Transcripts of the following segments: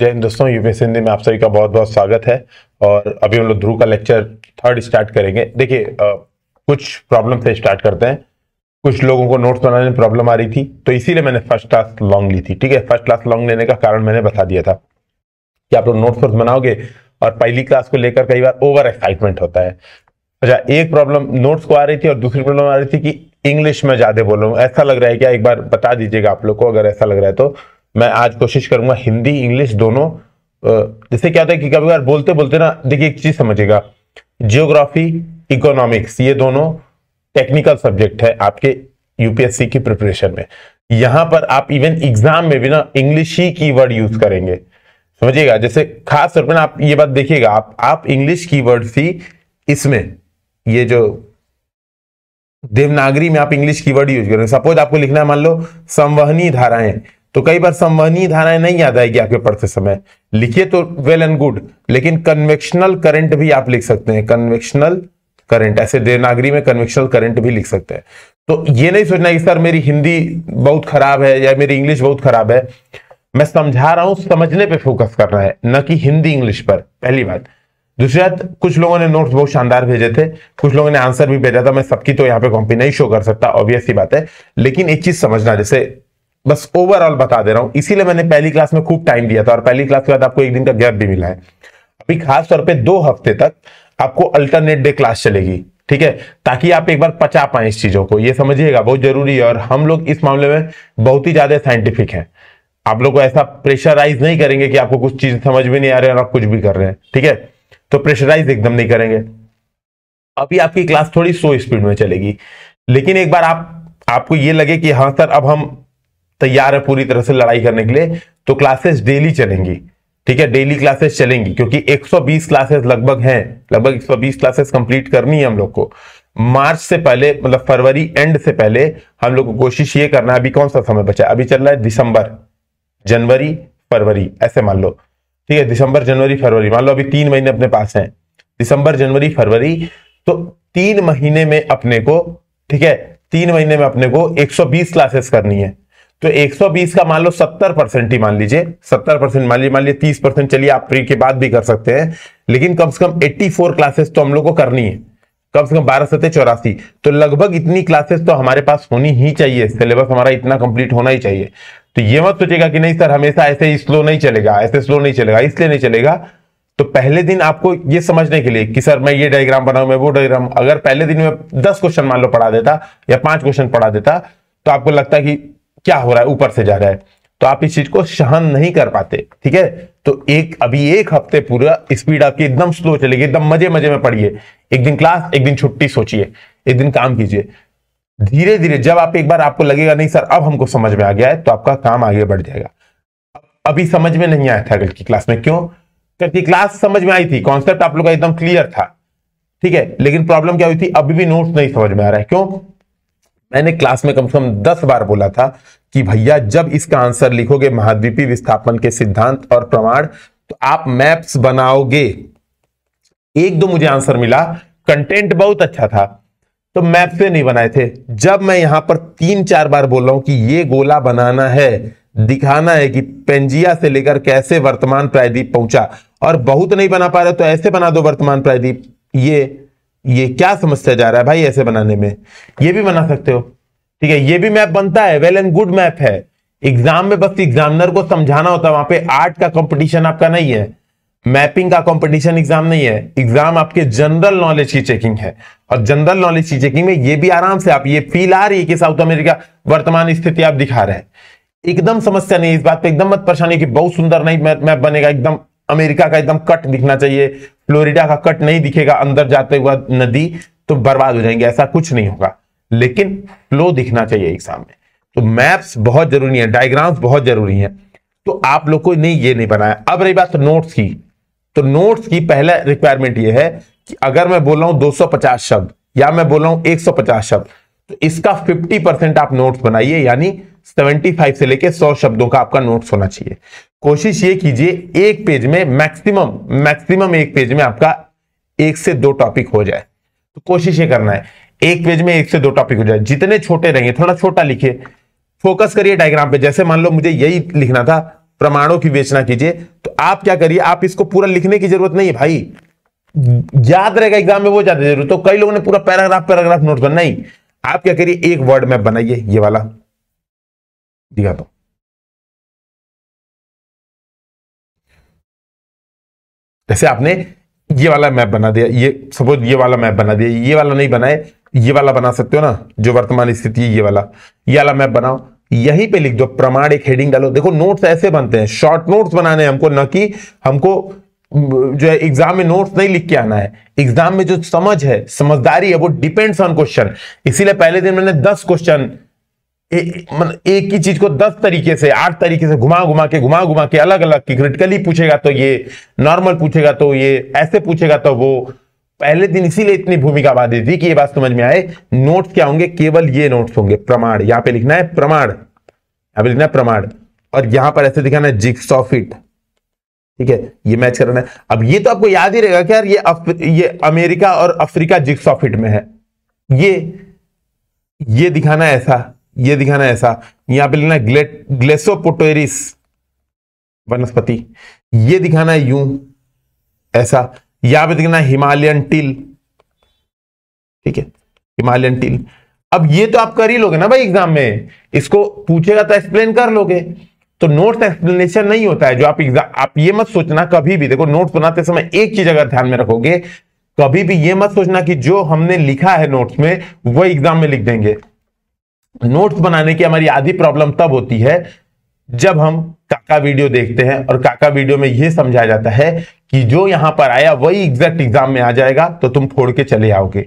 जय हिंद दोस्तों यूपीएससी हिंदी में आप सभी का बहुत बहुत स्वागत है और अभी हम लोग ध्रुव का लेक्चर थर्ड स्टार्ट करेंगे। देखिए कुछ प्रॉब्लम से स्टार्ट करते हैं। कुछ लोगों को नोट्स बनाने में प्रॉब्लम आ रही थी तो इसीलिए मैंने फ़र्स्ट क्लास लॉन्ग ली थी, ठीक है? फ़र्स्ट क्लास लॉन्ग लेने का कारण मैंने बता दिया था कि आप लोग नोट्स वोट्स बनाओगे और पहली क्लास को लेकर कई बार ओवर एक्साइटमेंट होता है। अच्छा एक प्रॉब्लम नोट्स को आ रही थी और दूसरी प्रॉब्लम आ रही थी कि इंग्लिश में ज़्यादा बोल। ऐसा लग रहा है क्या? एक बार बता दीजिएगा आप लोग को, अगर ऐसा लग रहा है तो। मैं आज कोशिश करूँगा हिंदी, इंग्लिश दोनों जैसे क्या है कि कभी बार बोलते बोलते ना, देखिए एक चीज़ समझिएगा जियोग्राफी इकोनॉमिक्स ये दोनों टेक्निकल सब्जेक्ट है आपके यूपीएससी की प्रिपरेशन में। यहाँ पर आप इवन एग्ज़ाम में भी ना इंग्लिश ही की वर्ड यूज़ करेंगे। समझिएगा, जैसे खास तौर पर आप ये बात देखिएगा, आप आप इंग्लिश की वर्ड ही इसमें, ये जो देवनागरी में आप इंग्लिश की वर्ड यूज़ करेंगे। सपोज़ आपको लिखना है, मान लो, संवहनी धाराएँ तो कई बार संवहनीय धाराएँ नहीं याद आएगी आपके पढ़ते समय। लिखिए तो वेल एंड गुड लेकिन कन्वेक्शनल करंट भी आप लिख सकते हैं। कन्वेक्शनल करंट ऐसे देवनागरी में कन्वेक्शनल करंट भी लिख सकते हैं। तो ये नहीं सोचना कि सर मेरी हिंदी बहुत खराब है या मेरी इंग्लिश बहुत खराब है। मैं समझा रहा हूँ, समझने पे फोकस करना है, न कि हिंदी इंग्लिश पर। पहली बात। दूसरी बात, कुछ लोगों ने नोट्स बहुत शानदार भेजे थे। कुछ लोगों ने आंसर भी भेजा था। मैं सबकी तो यहाँ पे कॉपी नहीं शो कर सकता ऑब्वियस ही बात है। लेकिन एक चीज़ समझना, जैसे बस ओवरऑल बता दे रहा हूँ। इसीलिए मैंने पहली क्लास में खूब टाइम दिया था और पहली क्लास के बाद आपको एक दिन का गैप भी मिला है। अभी खास तौर पे दो हफ़्ते तक आपको अल्टरनेट डे क्लास चलेगी, ठीक है? ताकि आप एक बार पचा पाए इस चीज़ों को। ये समझिएगा, बहुत ज़रूरी है और हम लोग इस मामले में बहुत ही ज़्यादा साइंटिफिक हैं। आप लोग को ऐसा प्रेशराइज नहीं करेंगे कि आपको कुछ चीज़ समझ में नहीं आ रहे और आप कुछ भी कर रहे हैं, ठीक है? तो प्रेशराइज एकदम नहीं करेंगे। अभी आपकी क्लास थोड़ी स्लो स्पीड में चलेगी। लेकिन एक बार आप, आपको ये लगे कि हाँ सर, अब हम तैयार है पूरी तरह से लड़ाई करने के लिए तो क्लासेस डेली चलेंगी। ठीक है डेली क्लासेस चलेंगी, क्योंकि 120 क्लासेस लगभग हैं। लगभग 120 क्लासेस कंप्लीट करनी है हम लोग को। मार्च से पहले मतलब फरवरी एंड से पहले हम लोग को कोशिश ये करना है, अभी कौन सा समय बचा अभी चल रहा है दिसंबर, जनवरी, फरवरी, ऐसे मान लो। ठीक है, दिसंबर, जनवरी, फरवरी, मान लो अभी तीन महीने अपने पास हैं। दिसंबर, जनवरी, फरवरी तो तीन महीने में अपने को, ठीक है, तीन महीने में अपने को 120 क्लासेस करनी है। तो 120 का मान लो 70 परसेंट ही मान लीजिए 70 परसेंट मान लीजिए मान लीजिए 30 परसेंट चलिए आप प्री के बाद भी कर सकते हैं, लेकिन कम से कम 84 क्लासेस तो हम लोग को करनी है, कम से कम बारह सत्य चौरासी तो लगभग इतनी क्लासेस तो हमारे पास होनी ही चाहिए सिलेबस हमारा इतना कंप्लीट होना ही चाहिए। तो ये मत सोचेगा कि नहीं सर, हमेशा ऐसे ही स्लो नहीं चलेगा, ऐसे स्लो नहीं चलेगा, इसलिए नहीं चलेगा। तो पहले दिन आपको ये समझने के लिए कि सर, मैं ये डायग्राम बनाऊ, मैं वो डायग्राम अगर पहले दिन में दस क्वेश्चन मान लो पढ़ा देता या पाँच क्वेश्चन पढ़ा देता तो आपको लगता कि क्या हो रहा है? ऊपर से जा रहा है। तो आप इस चीज़ को सहन नहीं कर पाते, ठीक है? तो एक, अभी एक हफ़्ते पूरा स्पीड आपकी एकदम स्लो चलेगी, एकदम मज़े मज़े में पढ़िए एक दिन क्लास, एक दिन छुट्टी सोचिए, एक दिन काम कीजिए। धीरे धीरे जब आप एक बार आपको लगेगा, नहीं सर, अब हमको समझ में आ गया है तो आपका काम आगे बढ़ जाएगा। अभी समझ में नहीं आया था कल की क्लास में, क्यों? क्योंकि क्लास समझ में आई थी, कॉन्सेप्ट आप लोग का एकदम क्लियर था, ठीक है? लेकिन प्रॉब्लम क्या हुई थी? अभी भी नोट्स नहीं समझ में आ रहा है। क्यों? मैंने क्लास में कम से कम दस बार बोला था कि भैया, जब इसका आंसर लिखोगे महाद्वीपी विस्थापन के सिद्धांत और प्रमाण तो आप मैप्स बनाओगे। एक दो मुझे आंसर मिला। कंटेंट बहुत अच्छा था तो मैप से नहीं बनाए थे। जब मैं यहाँ पर तीन चार बार बोल रहा हूँ कि ये गोला बनाना है, दिखाना है कि पेंजिया से लेकर कैसे वर्तमान प्रायद्वीप पहुँचा, और बहुत नहीं बना पा रहे तो ऐसे बना दो वर्तमान प्रायद्वीप। ये ये क्या समस्या जा रहा है भाई ऐसे बनाने में? ये भी बना सकते हो। ठीक है, ये भी मैप बनता है, वेल एंड गुड मैप है। एग्ज़ाम में बस एग्जामिनर को समझाना होता है, वहाँ पे आर्ट का कंपटीशन आपका नहीं है, मैपिंग का कंपटीशन एग्ज़ाम नहीं है, एग्ज़ाम आपके जनरल नॉलेज की चेकिंग है। और जनरल नॉलेज की चेकिंग में ये भी आराम से आप, ये फील आ रही है कि साउथ अमेरिका वर्तमान स्थिति आप दिखा रहे हैं। एकदम समस्या नहीं इस बात पे, एकदम मत परेशानी कि बहुत सुंदर नहीं मैप बनेगा, एकदम अमेरिका का एकदम कट दिखना चाहिए फ्लोरिडा का कट नहीं दिखेगा, अंदर जाते हुआ नदी तो बर्बाद हो जाएँगे, ऐसा कुछ नहीं होगा। लेकिन फ्लो दिखना चाहिए एग्ज़ाम में तो मैप्स बहुत ज़रूरी है डायग्राम्स बहुत ज़रूरी है। तो आप लोग को नहीं, ये नहीं बनाया। अब रही बात नोट्स की। तो नोट्स की पहला रिक्वायरमेंट ये है कि अगर मैं बोल रहा हूँ 250 शब्द, या मैं बोल रहा हूँ 150 शब्द तो इसका 50 परसेंट आप नोट्स बनाइए, यानी 75 से लेके 100 शब्दों का आपका नोट्स होना चाहिए। कोशिश ये कीजिए, एक पेज में मैक्सिमम मैक्सिमम एक पेज में आपका एक से दो टॉपिक हो जाए। तो कोशिश ये करना है, एक पेज में एक से दो टॉपिक हो जाए। जितने छोटे रहेंगे, थोड़ा छोटा लिखिए। फोकस करिए डायग्राम पे। जैसे मान लो मुझे यही लिखना था, प्रमाणों की विवेचना कीजिए तो आप क्या करिए, आप इसको पूरा लिखने की ज़रूरत नहीं है भाई। याद रहेगा एग्ज़ाम में, वो ज़्यादा ज़रूरत तो कई लोगों ने पूरा पैराग्राफ पैराग्राफ नोट नहीं आप क्या करिए, एक वर्ड मैप बनाइए, ये वाला। दिखा दो जैसे आपने ये वाला मैप बना दिया, ये सपोज़ ये वाला मैप बना दिया, ये वाला नहीं बनाए, ये वाला बना सकते हो ना, जो वर्तमान स्थिति है, ये वाला। ये वाला मैप बनाओ, यहीं पे लिख दो, प्रमाण एक हेडिंग डालो। देखो नोट्स ऐसे बनते हैं शॉर्ट नोट्स बनाने हमको, न कि हमको जो है एग्ज़ाम में नोट्स नहीं लिख के आना है। एग्ज़ाम में जो समझ है, समझदारी है, वो डिपेंड्स ऑन क्वेश्चन इसीलिए पहले दिन मैंने दस क्वेश्चन मतलब एक ही चीज़ को दस तरीके से, आठ तरीके से घुमा घुमा के, घुमा घुमा के अलग अलग की क्रिटिकली पूछेगा तो ये नॉर्मल पूछेगा तो ये, ऐसे पूछेगा तो वो। पहले दिन इसीलिए इतनी भूमिका बाधी थी कि ये बात समझ में आए। नोट्स क्या होंगे? केवल ये नोट्स होंगे। प्रमाण। यहाँ पे लिखना है प्रमाण। यहाँ पे लिखना है प्रमाण। और यहाँ पर ऐसे दिखाना है जिक्सॉफिट ठीक है? ये मैच करना है। अब ये तो आपको याद ही रहेगा कि यार ये ये अमेरिका और अफ्रीका जिक्सॉफिट में है। ये ये दिखाना ऐसा। ये दिखाना है ऐसा। यहाँ पे लिखना ग्लेट ग्लेसोपोटेरिस। वनस्पति। ये दिखाना है यूँ, ऐसा। यहाँ पे दिखना हिमालयन टिल। ठीक है, हिमालयन टिल। अब ये तो आप कर ही लोगे ना भाई एग्ज़ाम में। इसको पूछेगा तो एक्सप्लेन कर लोगे। तो नोट्स एक्सप्लेनेशन नहीं होता है जो आप एग्ज़ाम आप ये मत सोचना कभी भी। देखो नोट्स बनाते समय एक चीज़ अगर ध्यान में रखोगे, कभी भी ये मत सोचना कि जो हमने लिखा है नोट्स में, वो एग्ज़ाम में लिख देंगे। नोट्स बनाने की हमारी आधी प्रॉब्लम तब होती है जब हम काका वीडियो देखते हैं और काका वीडियो में यह समझाया जाता है कि जो यहाँ पर आया वही एग्जैक्ट एग्ज़ाम में आ जाएगा तो तुम फोड़ के चले आओगे।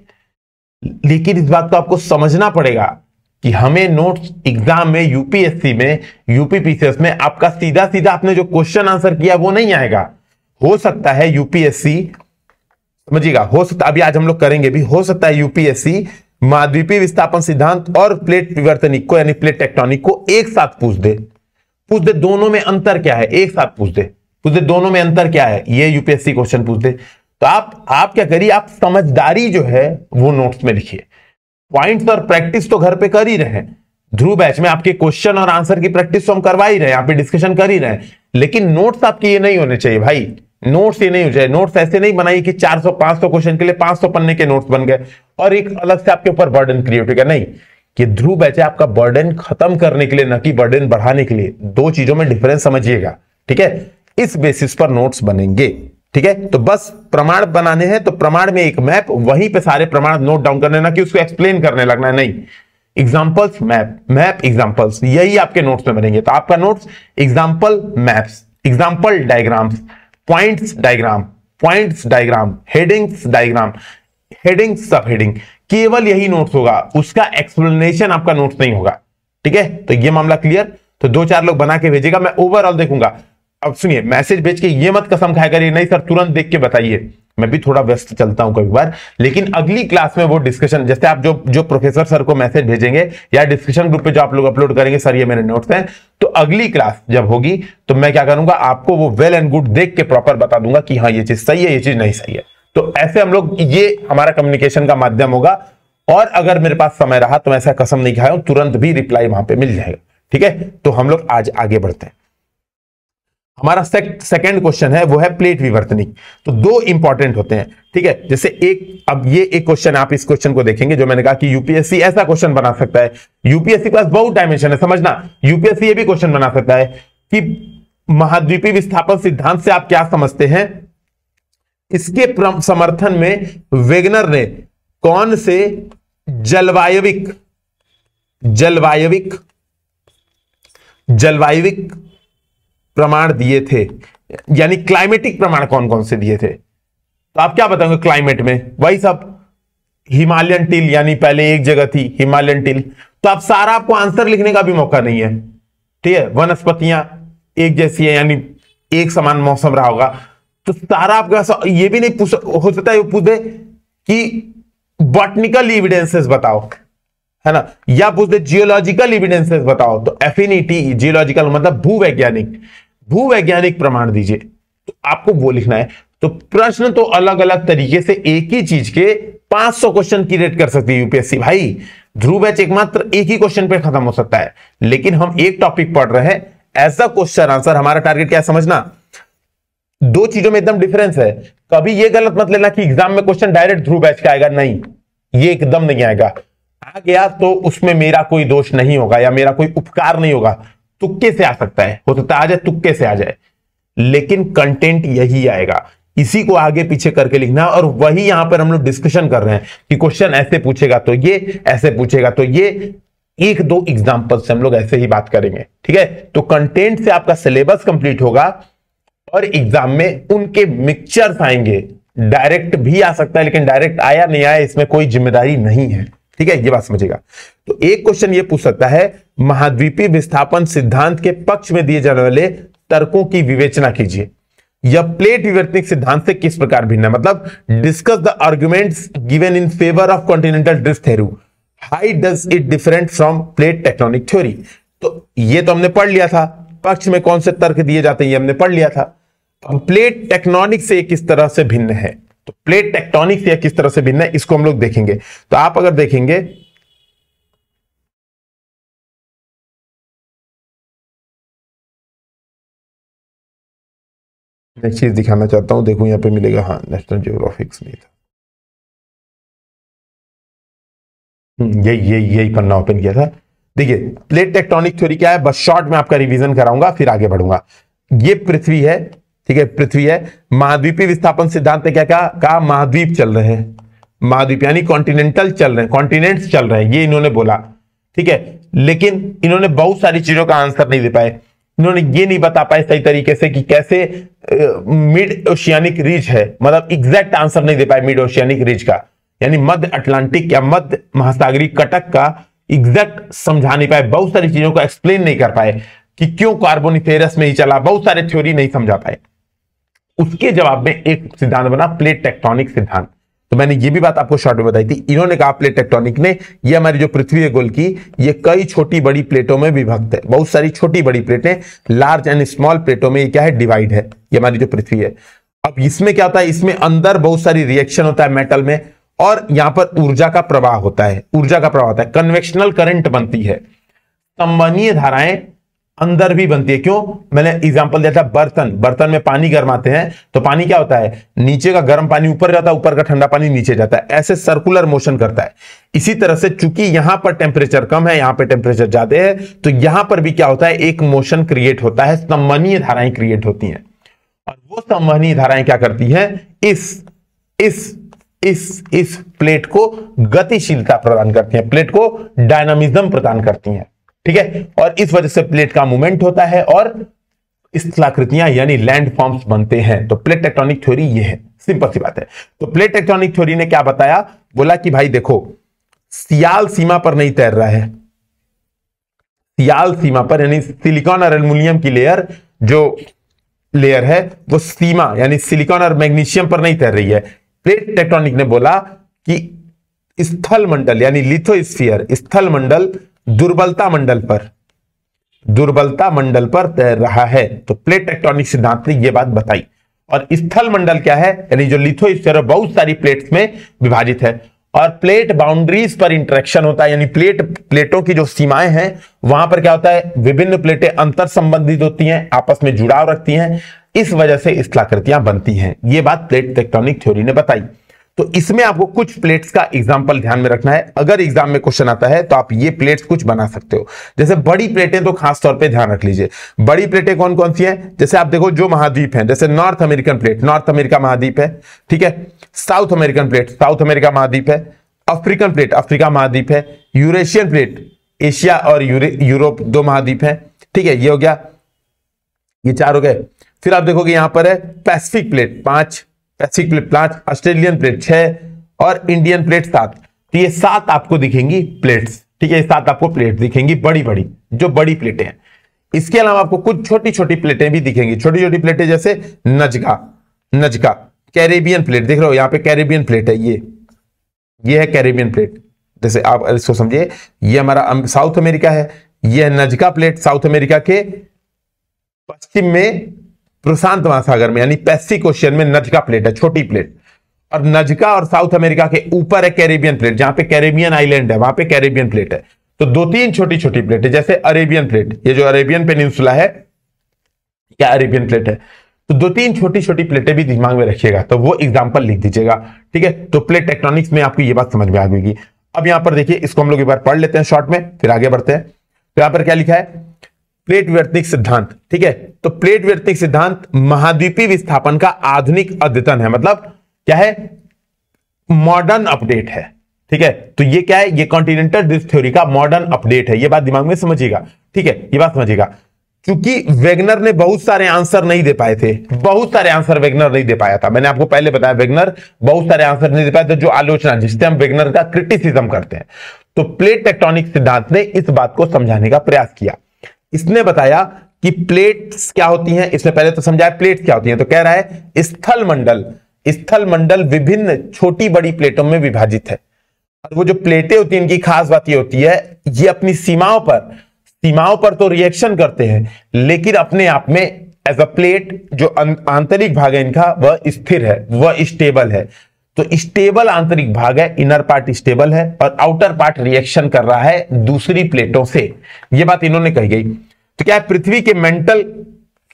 लेकिन इस बात को आपको समझना पड़ेगा कि हमें नोट्स एग्ज़ाम में यूपीएससी में यूपीपीसीएस में आपका सीधा सीधा आपने जो क्वेश्चन आंसर किया वो नहीं आएगा। हो सकता है यूपीएससी समझिएगा, हो सकता, अभी आज हम लोग करेंगे भी, हो सकता है यूपीएससी महाद्वीपीय विस्थापन सिद्धांत और प्लेट विवर्तनिक को, यानी प्लेट टेक्टोनिक को एक साथ पूछ दे। पूछ दे दोनों में अंतर क्या है? एक साथ पूछ दे। पूछ दे दोनों में अंतर क्या है? ये यूपीएससी क्वेश्चन पूछ दे। तो आप आप क्या करिए? आप समझदारी जो है, वो नोट्स में लिखिए। पॉइंट्स और प्रैक्टिस तो घर पे कर ही रहे ध्रुव बैच में आपके क्वेश्चन और आंसर की प्रैक्टिस तो हम करवा ही रहे यहाँ पे डिस्कशन कर ही रहे लेकिन नोट्स आपके ये नहीं होने चाहिए भाई। नोट्स ये नहीं हो चाहिए। नोट्स ऐसे नहीं बनाई कि 400 500 क्वेश्चन के लिए 500 पन्ने के नोट्स बन गए। और एक अलग से आपके ऊपर बर्डन क्रिएट हो गया नहीं, कि ध्रुव बैच आपका बर्डन खत्म करने के लिए, ना कि बर्डन बढ़ाने के लिए। दो चीज़ों में डिफरेंस समझिएगा, ठीक है? इस बेसिस पर नोट्स बनेंगे, ठीक है? तो बस प्रमाण बनाने हैं तो प्रमाण में एक मैप वहीं पे सारे प्रमाण नोट डाउन करने ना कि उसको एक्सप्लेन करने लगना है। नहीं एग्जाम्पल्स मैप मैप एग्जाम्पल्स यही आपके नोट्स में बनेंगे। तो आपका notes example maps example diagrams points diagram points diagram headings diagram heading sub heading केवल यही नोट्स होगा। उसका एक्सप्लेनेशन आपका नोट्स नहीं होगा। ठीक है? तो ये मामला क्लियर तो दो चार लोग बना के भेजेगा, मैं ओवरऑल देखूँगा। अब सुनिए मैसेज भेज के ये मत कसम खाया करिए, नहीं सर तुरंत देख के बताइए। मैं भी थोड़ा व्यस्त चलता हूँ कभी बार, लेकिन अगली क्लास में वो डिस्कशन जैसे आप जो जो प्रोफेसर सर को मैसेज भेजेंगे, या डिस्कशन ग्रुप पे जो आप लोग अपलोड करेंगे सर ये मेरे नोट्स हैं। तो अगली क्लास जब होगी तो मैं क्या करूँगा, आपको वो वेल एंड गुड देख के प्रॉपर बता दूँगा कि हाँ ये चीज़ सही है, ये चीज़ नहीं सही है। तो ऐसे हम लोग, ये हमारा कम्युनिकेशन का माध्यम होगा। और अगर मेरे पास समय रहा तो ऐसा कसम नहीं खाया तुरंत भी रिप्लाई वहाँ पे मिल जाएगा। ठीक है? तो हम लोग आज आगे बढ़ते हैं। हमारा सेकंड क्वेश्चन है, वो है प्लेट विवर्तनिक। तो दो इंपॉर्टेंट होते हैं। ठीक है? जैसे एक, अब ये एक क्वेश्चन आप इस क्वेश्चन को देखेंगे, जो मैंने कहा कि यूपीएससी ऐसा क्वेश्चन बना सकता है। यूपीएससी पास बहुत डायमेंशन है, समझना। यूपीएससी ये भी क्वेश्चन बना सकता है कि महाद्वीपी विस्थापन सिद्धांत से आप क्या समझते हैं? इसके समर्थन में वेगनर ने कौन से जलवायविक जलवायविक जलवायविक प्रमाण दिए थे? यानी क्लाइमेटिक प्रमाण कौन कौन से दिए थे? तो आप क्या बताओगे क्लाइमेट में? वही सब, हिमालयन टिल, यानी पहले एक जगह थी, हिमालयन टिल। तो आप सारा आपको आंसर लिखने का भी मौका नहीं है। ठीक है? वनस्पतियाँ एक जैसी है, यानी एक समान मौसम रहा होगा। तो सारा आपका ये भी नहीं पूछ हो सकता है पूछ दे कि बॉटनिकल इविडेंसेस बताओ, है ना? या पूछ दे जियोलॉजिकल इविडेंसेस बताओ। तो एफिनिटी जियोलॉजिकल मतलब भूवैज्ञानिक। भूवैज्ञानिक प्रमाण दीजिए। तो आपको वो लिखना है। तो प्रश्न तो अलग अलग तरीके से एक ही चीज़ के 500 क्वेश्चन क्रिएट कर सकती है यूपीएससी भाई, ध्रुव बैच एकमात्र एक ही क्वेश्चन पे खत्म हो सकता है। लेकिन हम एक टॉपिक पढ़ रहे हैं। ऐसा क्वेश्चन आंसर हमारा टारगेट क्या समझना? दो चीज़ों में एकदम डिफरेंस है। कभी ये गलत मत लेना कि एग्ज़ाम में क्वेश्चन डायरेक्ट थ्रू बैच का आएगा। नहीं, ये एकदम नहीं आएगा। आ गया तो उसमें मेरा कोई दोष नहीं होगा या मेरा कोई उपकार नहीं होगा। तुक्के से आ सकता है। हो सकता है आ जाए, तुक्के से आ जाए। लेकिन कंटेंट यही आएगा। इसी को आगे पीछे करके लिखना और वही यहाँ पर हम लोग डिस्कशन कर रहे हैं कि क्वेश्चन ऐसे पूछेगा तो ये, ऐसे पूछेगा तो ये। एक दो एग्ज़ाम्पल से हम लोग ऐसे ही बात करेंगे। ठीक है? तो कंटेंट से आपका सिलेबस कंप्लीट होगा। और एग्ज़ाम में उनके मिक्सचर्स आएँगे। डायरेक्ट भी आ सकता है, लेकिन डायरेक्ट आया, नहीं आया, इसमें कोई ज़िम्मेदारी नहीं है। ठीक है? ये बात समझेगा तो एक क्वेश्चन ये पूछ सकता है, महाद्वीपीय विस्थापन सिद्धांत के पक्ष में दिए जाने वाले तर्कों की विवेचना कीजिए। यह प्लेट विवर्तनिक सिद्धांत से किस प्रकार भिन्न है? मतलब discuss the arguments given in favour of continental drift theory how does it different from plate tectonic theory तो ये तो हमने पढ़ लिया था। पक्ष में कौन से तर्क दिए जाते हैं ये हमने पढ़ लिया था। प्लेट टेक्टोनिक से किस तरह से भिन्न है? तो प्लेट टेक्टोनिक से किस तरह से भिन्न है इसको हम लोग देखेंगे। तो आप अगर देखेंगे नेक्स्ट चीज़ दिखाना चाहता हूँ देखो यहाँ पे मिलेगा हाँ नेशनल जियोग्राफिक्स नहीं था। हम्म, यही यही यही पन्ना ओपन किया था। देखिए प्लेट टेक्टोनिक थ्योरी क्या है? बस शॉर्ट में आपका रिवीजन कराऊँगा, फिर आगे बढ़ूँगा। ये पृथ्वी है, ठीक है? पृथ्वी है। महाद्वीपीय विस्थापन सिद्धांत ने क्या कहा? कहा, महाद्वीप चल रहे हैं। महाद्वीप यानी कॉन्टिनेंटल चल रहे हैं कॉन्टिनेंट्स चल रहे हैं, ये इन्होंने बोला, ठीक है? लेकिन इन्होंने बहुत सारी चीज़ों का आंसर नहीं दे पाए। इन्होंने ये नहीं बता पाए सही तरीके से कि कैसे मिड ओशियानिक रीज है। मतलब एग्जैक्ट आंसर नहीं दे पाए मिड ओशियानिक रीज का। यानी मध्य अटलांटिक या मध्य महासागरी कटक का एग्जैक्ट समझा नहीं पाए, बहुत सारी चीज़ों को एक्सप्लेन नहीं कर पाए कि क्यों कार्बोनिफेरस में ही चला, बहुत सारे थ्योरी नहीं समझा पाए। उसके जवाब में एक सिद्धांत बना प्लेट टेक्टोनिक सिद्धांत। तो मैंने ये भी बात आपको शॉर्ट में बताई थी। इन्होंने कहा प्लेट टेक्टोनिक ने, ये हमारी जो पृथ्वी है गोल की, ये कई छोटी बड़ी प्लेटों में विभक्त है। बहुत सारी छोटी बड़ी प्लेटें लार्ज एंड स्मॉल प्लेटों में ये क्या है? डिवाइड है। ये हमारी जो पृथ्वी है। अब इसमें क्या होता है? इसमें अंदर बहुत सारी रिएक्शन होता है मेटल में। और यहाँ पर ऊर्जा का प्रवाह होता है, ऊर्जा का प्रवाह होता है। कन्वेक्शनल करंट बनती है। संवहनीय धाराएँ अंदर भी बनती है। क्यों? मैंने एग्जांपल दिया था बर्तन। बर्तन में पानी गर्माते हैं तो पानी क्या होता है? नीचे का गर्म पानी ऊपर जाता है, ऊपर का ठंडा पानी नीचे जाता है। ऐसे सर्कुलर मोशन करता है। इसी तरह से चूँकि यहाँ पर टेम्परेचर कम है, यहाँ पर टेम्परेचर ज़्यादा है तो यहाँ पर भी क्या होता है? एक मोशन क्रिएट होता है संवहनीय धाराएँ क्रिएट होती हैं। और वो संवहनीय धाराएँ क्या करती हैं? इस इस इस इस प्लेट को गतिशीलता प्रदान करती हैं। प्लेट को डायनामिज्म प्रदान करती हैं। ठीक है? और इस वजह से प्लेट का मूवमेंट होता है और स्थलाकृतियाँ, यानी लैंड फॉर्म्स बनते हैं। तो प्लेट टेक्टोनिक थ्योरी ये है। सिंपल सी बात है। तो प्लेट टेक्टोनिक थ्योरी ने क्या बताया? बोला कि भाई देखो, सियाल सीमा पर नहीं तैर रहा है। सियाल सीमा पर, यानी सिलिकॉन और एल्यूमिनियम की लेयर जो लेयर है, वो सीमा, यानी सिलिकॉन और मैग्नीशियम पर नहीं तैर रही है। प्लेट टेक्टोनिक ने बोला कि स्थल मंडल यानी लिथोस्फियर स्थल मंडल दुर्बलता मंडल पर, दुर्बलता मंडल पर तैर रहा है। तो प्लेट टेक्टोनिक सिद्धांत ने यह बात बताई। और स्थल मंडल क्या है? यानी जो लिथोस्फीयर बहुत सारी प्लेट्स में विभाजित है। और प्लेट बाउंड्रीज पर इंटरेक्शन होता है, यानी प्लेट, प्लेटों की जो सीमाएँ हैं, वहाँ पर क्या होता है? विभिन्न प्लेटें अंतर संबंधित होती हैं, आपस में जुड़ाव रखती हैं। इस वजह से स्थलाकृतियाँ बनती हैं। यह बात प्लेट टेक्टोनिक थ्योरी ने बताई। तो इसमें आपको कुछ प्लेट्स का एग्ज़ाम्पल ध्यान में रखना है। अगर एग्ज़ाम में क्वेश्चन आता है तो आप ये प्लेट्स कुछ बना सकते हो। जैसे बड़ी प्लेटें तो खास तौर पे ध्यान रख लीजिए। बड़ी प्लेटें कौन कौन सी हैं? जैसे आप देखो, जो महाद्वीप हैं, जैसे North American plate. North America महाद्वीप है, ठीक है? South American plate, South America महाद्वीप है। अफ्रीकन प्लेट, अफ्रीका महाद्वीप है। यूरेशियन प्लेट, एशिया और यूरोप दो महाद्वीप है, ठीक है? ये हो गया। ये चार हो गए। फिर आप देखोगे यहाँ पर है पैसिफिक प्लेट पाँच, पैसिफिक प्लेट पाँच, ऑस्ट्रेलियन प्लेट छह और इंडियन प्लेट सात। तो ये सात आपको दिखेंगी प्लेट्स, ठीक है? सात आपको प्लेट दिखेंगी बड़ी बड़ी जो बड़ी प्लेटें हैं। इसके अलावा आपको कुछ छोटी छोटी प्लेटें भी दिखेंगी। छोटी छोटी प्लेटें जैसे नजका नजका कैरेबियन प्लेट, देख रहे हो, यहाँ पे कैरेबियन प्लेट है ये। ये है कैरेबियन प्लेट। जैसे आप इसको समझिए, ये हमारा साउथ अमेरिका है। ये है नजका प्लेट साउथ अमेरिका के पश्चिम में प्रशांत महासागर में, यानी पैसिफिक ओशियन में नजका प्लेट है, छोटी प्लेट। और नजका और साउथ अमेरिका के ऊपर है कैरेबियन प्लेट, जहाँ पे कैरेबियन आइलैंड है, वहाँ पे कैरेबियन प्लेट है। तो दो तीन छोटी छोटी प्लेट है, जैसे अरेबियन प्लेट, ये जो अरेबियन पेनिनसुला है क्या अरेबियन प्लेट है। तो दो तीन छोटी छोटी प्लेटें भी दिमाग में रखिएगा तो वो एग्ज़ाम्पल लिख दीजिएगा, ठीक है? तो प्लेट टेक्टोनिक्स में आपको ये बात समझ में आ गई अब यहाँ पर देखिए, इसको हम लोग एक बार पढ़ लेते हैं शॉर्ट में, फिर आगे बढ़ते हैं। तो यहाँ पर क्या लिखा है? प्लेट व्यर्तिक सिद्धांत, ठीक है? तो प्लेट व्यर्तिक सिद्धांत महाद्वीपीय विस्थापन का आधुनिक अद्यतन है मतलब क्या है? मॉडर्न अपडेट है, ठीक है? तो ये क्या है? ये कॉन्टिनेंटल ड्रिफ्ट थ्योरी का मॉडर्न अपडेट है, ये बात दिमाग में समझिएगा, ठीक है? ये बात समझिएगा। क्योंकि वेगनर ने बहुत सारे आंसर नहीं दे पाए थे, बहुत सारे आंसर वेगनर नहीं दे पाया था, मैंने आपको पहले बताया वेगनर बहुत सारे आंसर नहीं दे पाए थे, जो आलोचना जिससे हम वेगनर का क्रिटिसिज्म करते हैं। तो प्लेट टेक्टोनिक सिद्धांत ने इस बात को समझाने का प्रयास किया। इसने बताया कि प्लेट्स क्या होती हैं? इसने पहले तो समझाया प्लेट्स क्या होती हैं तो कह रहा है, स्थल मंडल। स्थल मंडल विभिन्न छोटी बड़ी प्लेटों में विभाजित है। और वो जो प्लेटें होती हैं, इनकी खास बात ये होती है, ये अपनी सीमाओं पर सीमाओं पर तो रिएक्शन करते हैं, लेकिन अपने आप में एज अ प्लेट जो आंतरिक भाग है इनका, वह स्थिर है, वह स्टेबल है। तो स्टेबल आंतरिक भाग है, इनर पार्ट स्टेबल है और आउटर पार्ट रिएक्शन कर रहा है दूसरी प्लेटों से। यह बात इन्होंने कही गई। तो क्या पृथ्वी के मेंटल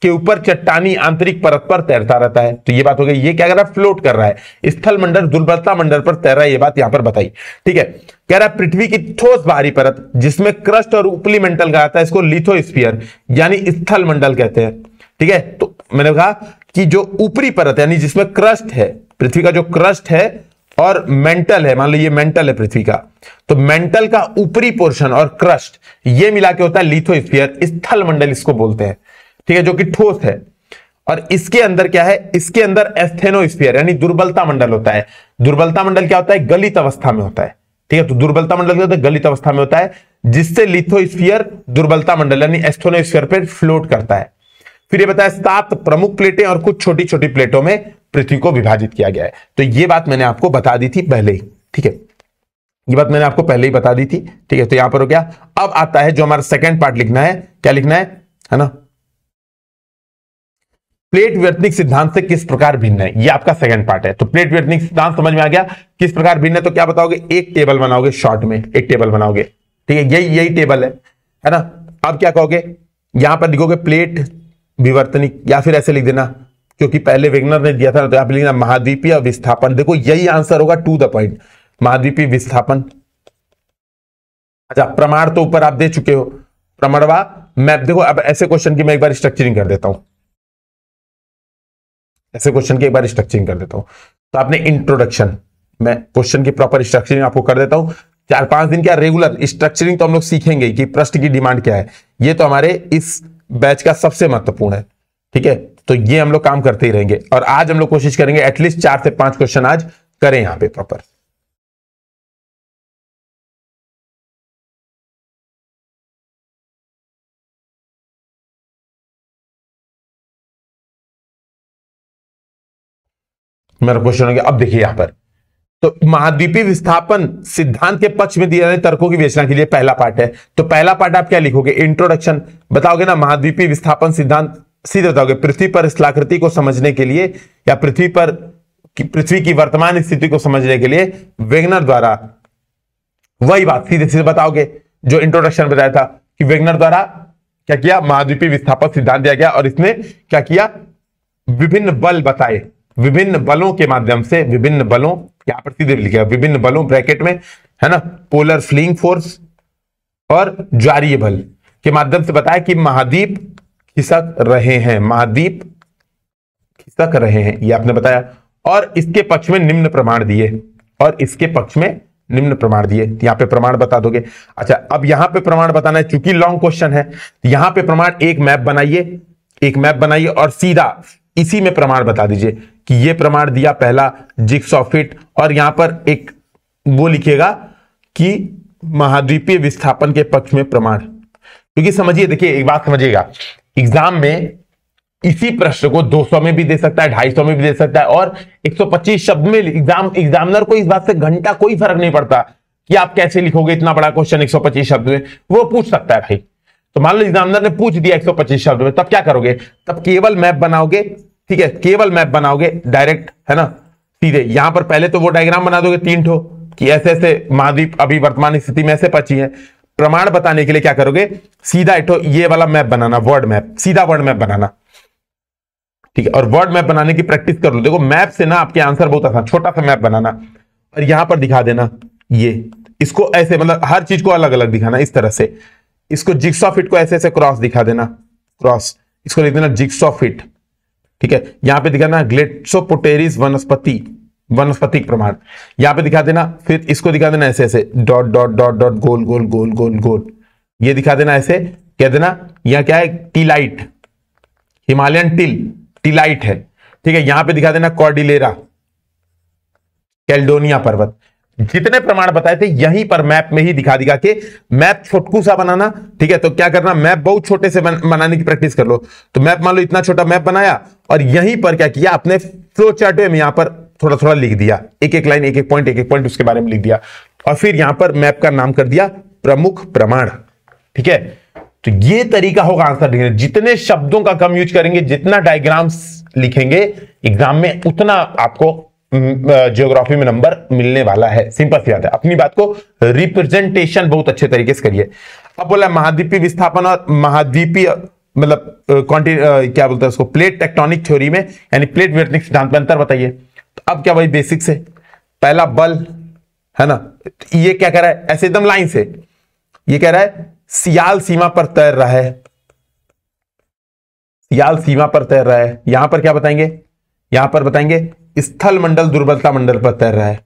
के ऊपर चट्टानी आंतरिक परत पर तैरता रहता है? तो ये बात हो गई। ये क्या कर रहा है? फ्लोट कर रहा है। स्थल मंडल, दुर्बलता मंडल पर तैर रहा है, ये बात यहाँ पर बताई। ठीक है। कह रहा है, पृथ्वी की ठोस बाहरी परत, जिसमें क्रस्ट और उपली मेंटल का आता है, इसको लिथोस्फियर, यानी स्थल मंडल कहते हैं। ठीक है। तो मैंने कहा कि जो ऊपरी परत, यानी जिसमें क्रस्ट है पृथ्वी का जो क्रस्ट है और मेंटल है, मान लो ये मेंटल है पृथ्वी का तो मेंटल का ऊपरी पोर्शन और क्रस्ट, ये मिला के होता है लिथोस्फियर स्थल मंडल इसको बोलते हैं, ठीक है, जो कि ठोस है। और इसके अंदर क्या है? इसके अंदर एस्थेनोस्फियर, यानी दुर्बलता मंडल होता है। दुर्बलता मंडल क्या होता है? गलित अवस्था में होता है, ठीक है तो दुर्बलता मंडल क्या होता है? गलित अवस्था में होता है, जिससे लिथोस्फियर दुर्बलता मंडल, यानी एस्थोनोस्फियर पर फ्लोट करता है। फिर ये बताया सात प्रमुख प्लेटें और कुछ छोटी छोटी प्लेटों में पृथ्वी को विभाजित किया गया है। तो ये बात मैंने आपको बता दी थी पहले ही, ठीक है? ये बात मैंने आपको पहले ही बता दी थी, ठीक है? तो यहाँ पर हो गया। अब आता है जो हमारा सेकंड पार्ट लिखना है। क्या लिखना है? है ना? प्लेट व्यर्थनिक सिद्धांत से किस प्रकार भिन्न है? ये आपका सेकंड पार्ट है। तो प्लेट व्यर्थनिक सिद्धांत समझ में आ गया। किस प्रकार भिन्न है? तो क्या बताओगे? एक टेबल बनाओगे शॉर्ट में, एक टेबल बनाओगे। ठीक है? यही यही टेबल है। है ना? अब क्या कहोगे? यहाँ पर लिखोगे प्लेट विवर्तनिक, या फिर ऐसे लिख देना। क्योंकि पहले वेगनर ने दिया था तो आप लिखना महाद्वीपीय विस्थापन। देखो, यही आंसर होगा टू द पॉइंट। महाद्वीपीय विस्थापन। अच्छा प्रमाण तो ऊपर आप दे चुके हो। प्रमाणवा, मैं देखो, अब ऐसे क्वेश्चन की मैं एक बार स्ट्रक्चरिंग कर देता हूँ। ऐसे क्वेश्चन की एक बार स्ट्रक्चरिंग कर देता हूँ। तो आपने इंट्रोडक्शन मैं क्वेश्चन की प्रॉपर स्ट्रक्चरिंग आपको कर देता हूँ। चार पाँच दिन क्या रेगुलर स्ट्रक्चरिंग तो हम लोग सीखेंगे कि प्रश्न की डिमांड क्या है। ये तो हमारे इस बैच का सबसे महत्वपूर्ण है। ठीक है? तो ये हम लोग काम करते ही रहेंगे। और आज हम लोग कोशिश करेंगे एटलीस्ट चार से पाँच क्वेश्चन आज करें यहाँ पे प्रॉपर मेरा क्वेश्चन हो गया, अब देखिए यहाँ पर। तो महाद्वीपीय विस्थापन सिद्धांत के पक्ष में दिए तर्कों की विवेचना के लिए पहला पार्ट है। तो पहला पार्ट आप क्या लिखोगे? इंट्रोडक्शन बताओगे ना, महाद्वीपीय विस्थापन सिद्धांत सीधे बताओगे पृथ्वी पर स्थलाकृति को समझने के लिए या पृथ्वी पर पृथ्वी की वर्तमान स्थिति को समझने के लिए वेगनर द्वारा, वही बात सीधे सीधे बताओगे, जो इंट्रोडक्शन बताया था कि वेगनर द्वारा क्या किया? महाद्वीपीय विस्थापन सिद्धांत दिया गया और इसने क्या किया? विभिन्न बल बताए। विभिन्न बलों के माध्यम से, विभिन्न बलों, यहाँ पर सीधे लिखा विभिन्न बलों ब्रैकेट में, है ना? पोलर फ्लिंग फोर्स और ज्वारीय बल के माध्यम से बताया कि महाद्वीप खिसक रहे हैं, महाद्वीप खिसक रहे हैं, ये आपने बताया। और इसके पक्ष में निम्न प्रमाण दिए, और इसके पक्ष में निम्न प्रमाण दिए। यहाँ पे प्रमाण बता दोगे। अच्छा अब यहाँ पे प्रमाण बताना है, चूँकि लॉन्ग क्वेश्चन है यहाँ पे प्रमाण एक मैप बनाइए, एक मैप बनाइए, और सीधा इसी में प्रमाण बता दीजिए कि ये प्रमाण दिया पहला जिक्स फिट और यहाँ पर एक वो लिखिएगा कि महाद्वीपीय विस्थापन के पक्ष में प्रमाण। क्योंकि समझिए, देखिए, एक बात समझिएगा। एग्ज़ाम में इसी प्रश्न को 200 में भी दे सकता है 250 में भी दे सकता है और 125 शब्द में एग्ज़ाम, एग्जामिनर को इस बात से घंटा कोई फ़र्क नहीं पड़ता कि आप कैसे लिखोगे इतना बड़ा क्वेश्चन 125 शब्द में, वो पूछ सकता है भाई। तो मान लो एग्जामिनर ने पूछ दिया 125 शब्द में, तब क्या करोगे? तब केवल मैप बनाओगे, ठीक है, केवल मैप बनाओगे, डायरेक्ट, है ना, सीधे। यहाँ पर पहले तो वो डायग्राम बना दोगे, तीन ठो, कि ऐसे ऐसे महाद्वीप अभी वर्तमान स्थिति में ऐसे पची है। प्रमाण बताने के लिए क्या करोगे? सीधा इठो, ये वाला मैप बनाना वर्ड मैप सीधा वर्ड मैप बनाना। ठीक है, और वर्ड मैप बनाने की प्रैक्टिस कर लो। देखो मैप से ना आपके आंसर बहुत आसान, छोटा सा मैप बनाना। और यहाँ पर दिखा देना, ये। इसको ऐसे मतलब हर चीज़ को अलग अलग दिखाना, इस तरह से। इसको जिक्सॉ फिट को ऐसे ऐसे क्रॉस दिखा देना क्रॉस इसको लिख देना जिक्सॉ फिट ठीक है, यहाँ पे दिखाना ग्लेट्सोपोटेरिस वनस्पति वनस्पतिक प्रमाण। यहाँ पे दिखा देना फिर इसको दिखा देना ऐसे ऐसे डॉट डॉट डॉट डॉट गोल गोल गोल गोल गोल। ये दिखा देना ऐसे कह देना यहाँ क्या है टीलाइट। हिमालयन टिल टिलाइट है। ठीक है यहाँ पे दिखा देना कॉर्डिलेरा कैल्डोनिया पर्वत। जितने प्रमाण बताए थे यहीं पर मैप में ही दिखा दिखा के मैप छोटकू सा बनाना। ठीक है तो क्या करना मैप बहुत छोटे से बन, बनाने की प्रैक्टिस कर लो। तो मैप मान लो इतना छोटा मैप बनाया और यहीं पर क्या किया अपने फ्लो चार्ट में यहाँ पर थोड़ा थोड़ा लिख दिया। एक एक लाइन एक एक पॉइंट एक एक पॉइंट उसके बारे में लिख दिया। और फिर यहाँ पर मैप का नाम कर दिया, प्रमुख प्रमाण। ठीक है? तो ये तरीका होगा आंसर लिखने जितने शब्दों का कम यूज़ करेंगे, जितना डायग्राम्स लिखेंगे एग्ज़ाम में उतना आपको जियोग्राफी में नंबर मिलने वाला है। सिंपल सी बात है। अपनी बात को रिप्रेजेंटेशन बहुत अच्छे तरीके से करिए। अब बोला महाद्वीपीय विस्थापन और महाद्वीपीय मतलब क्या बोलते हैं उसको? प्लेट टेक्टोनिक थ्योरी में, यानी प्लेट विवर्तनिक सिद्धांत में अंतर बताइए। अब क्या वही बेसिक से पहला बल, है ना? ये क्या कह रहा है? ऐसे एकदम लाइन से ये कह रहा है, सियाल सीमा पर तैर रहा है। सियाल सीमा पर तैर रहा है। यहाँ पर क्या बताएँगे? यहाँ पर बताएँगे, स्थल मंडल, दुर्बलता मंडल पर तैर रहा है।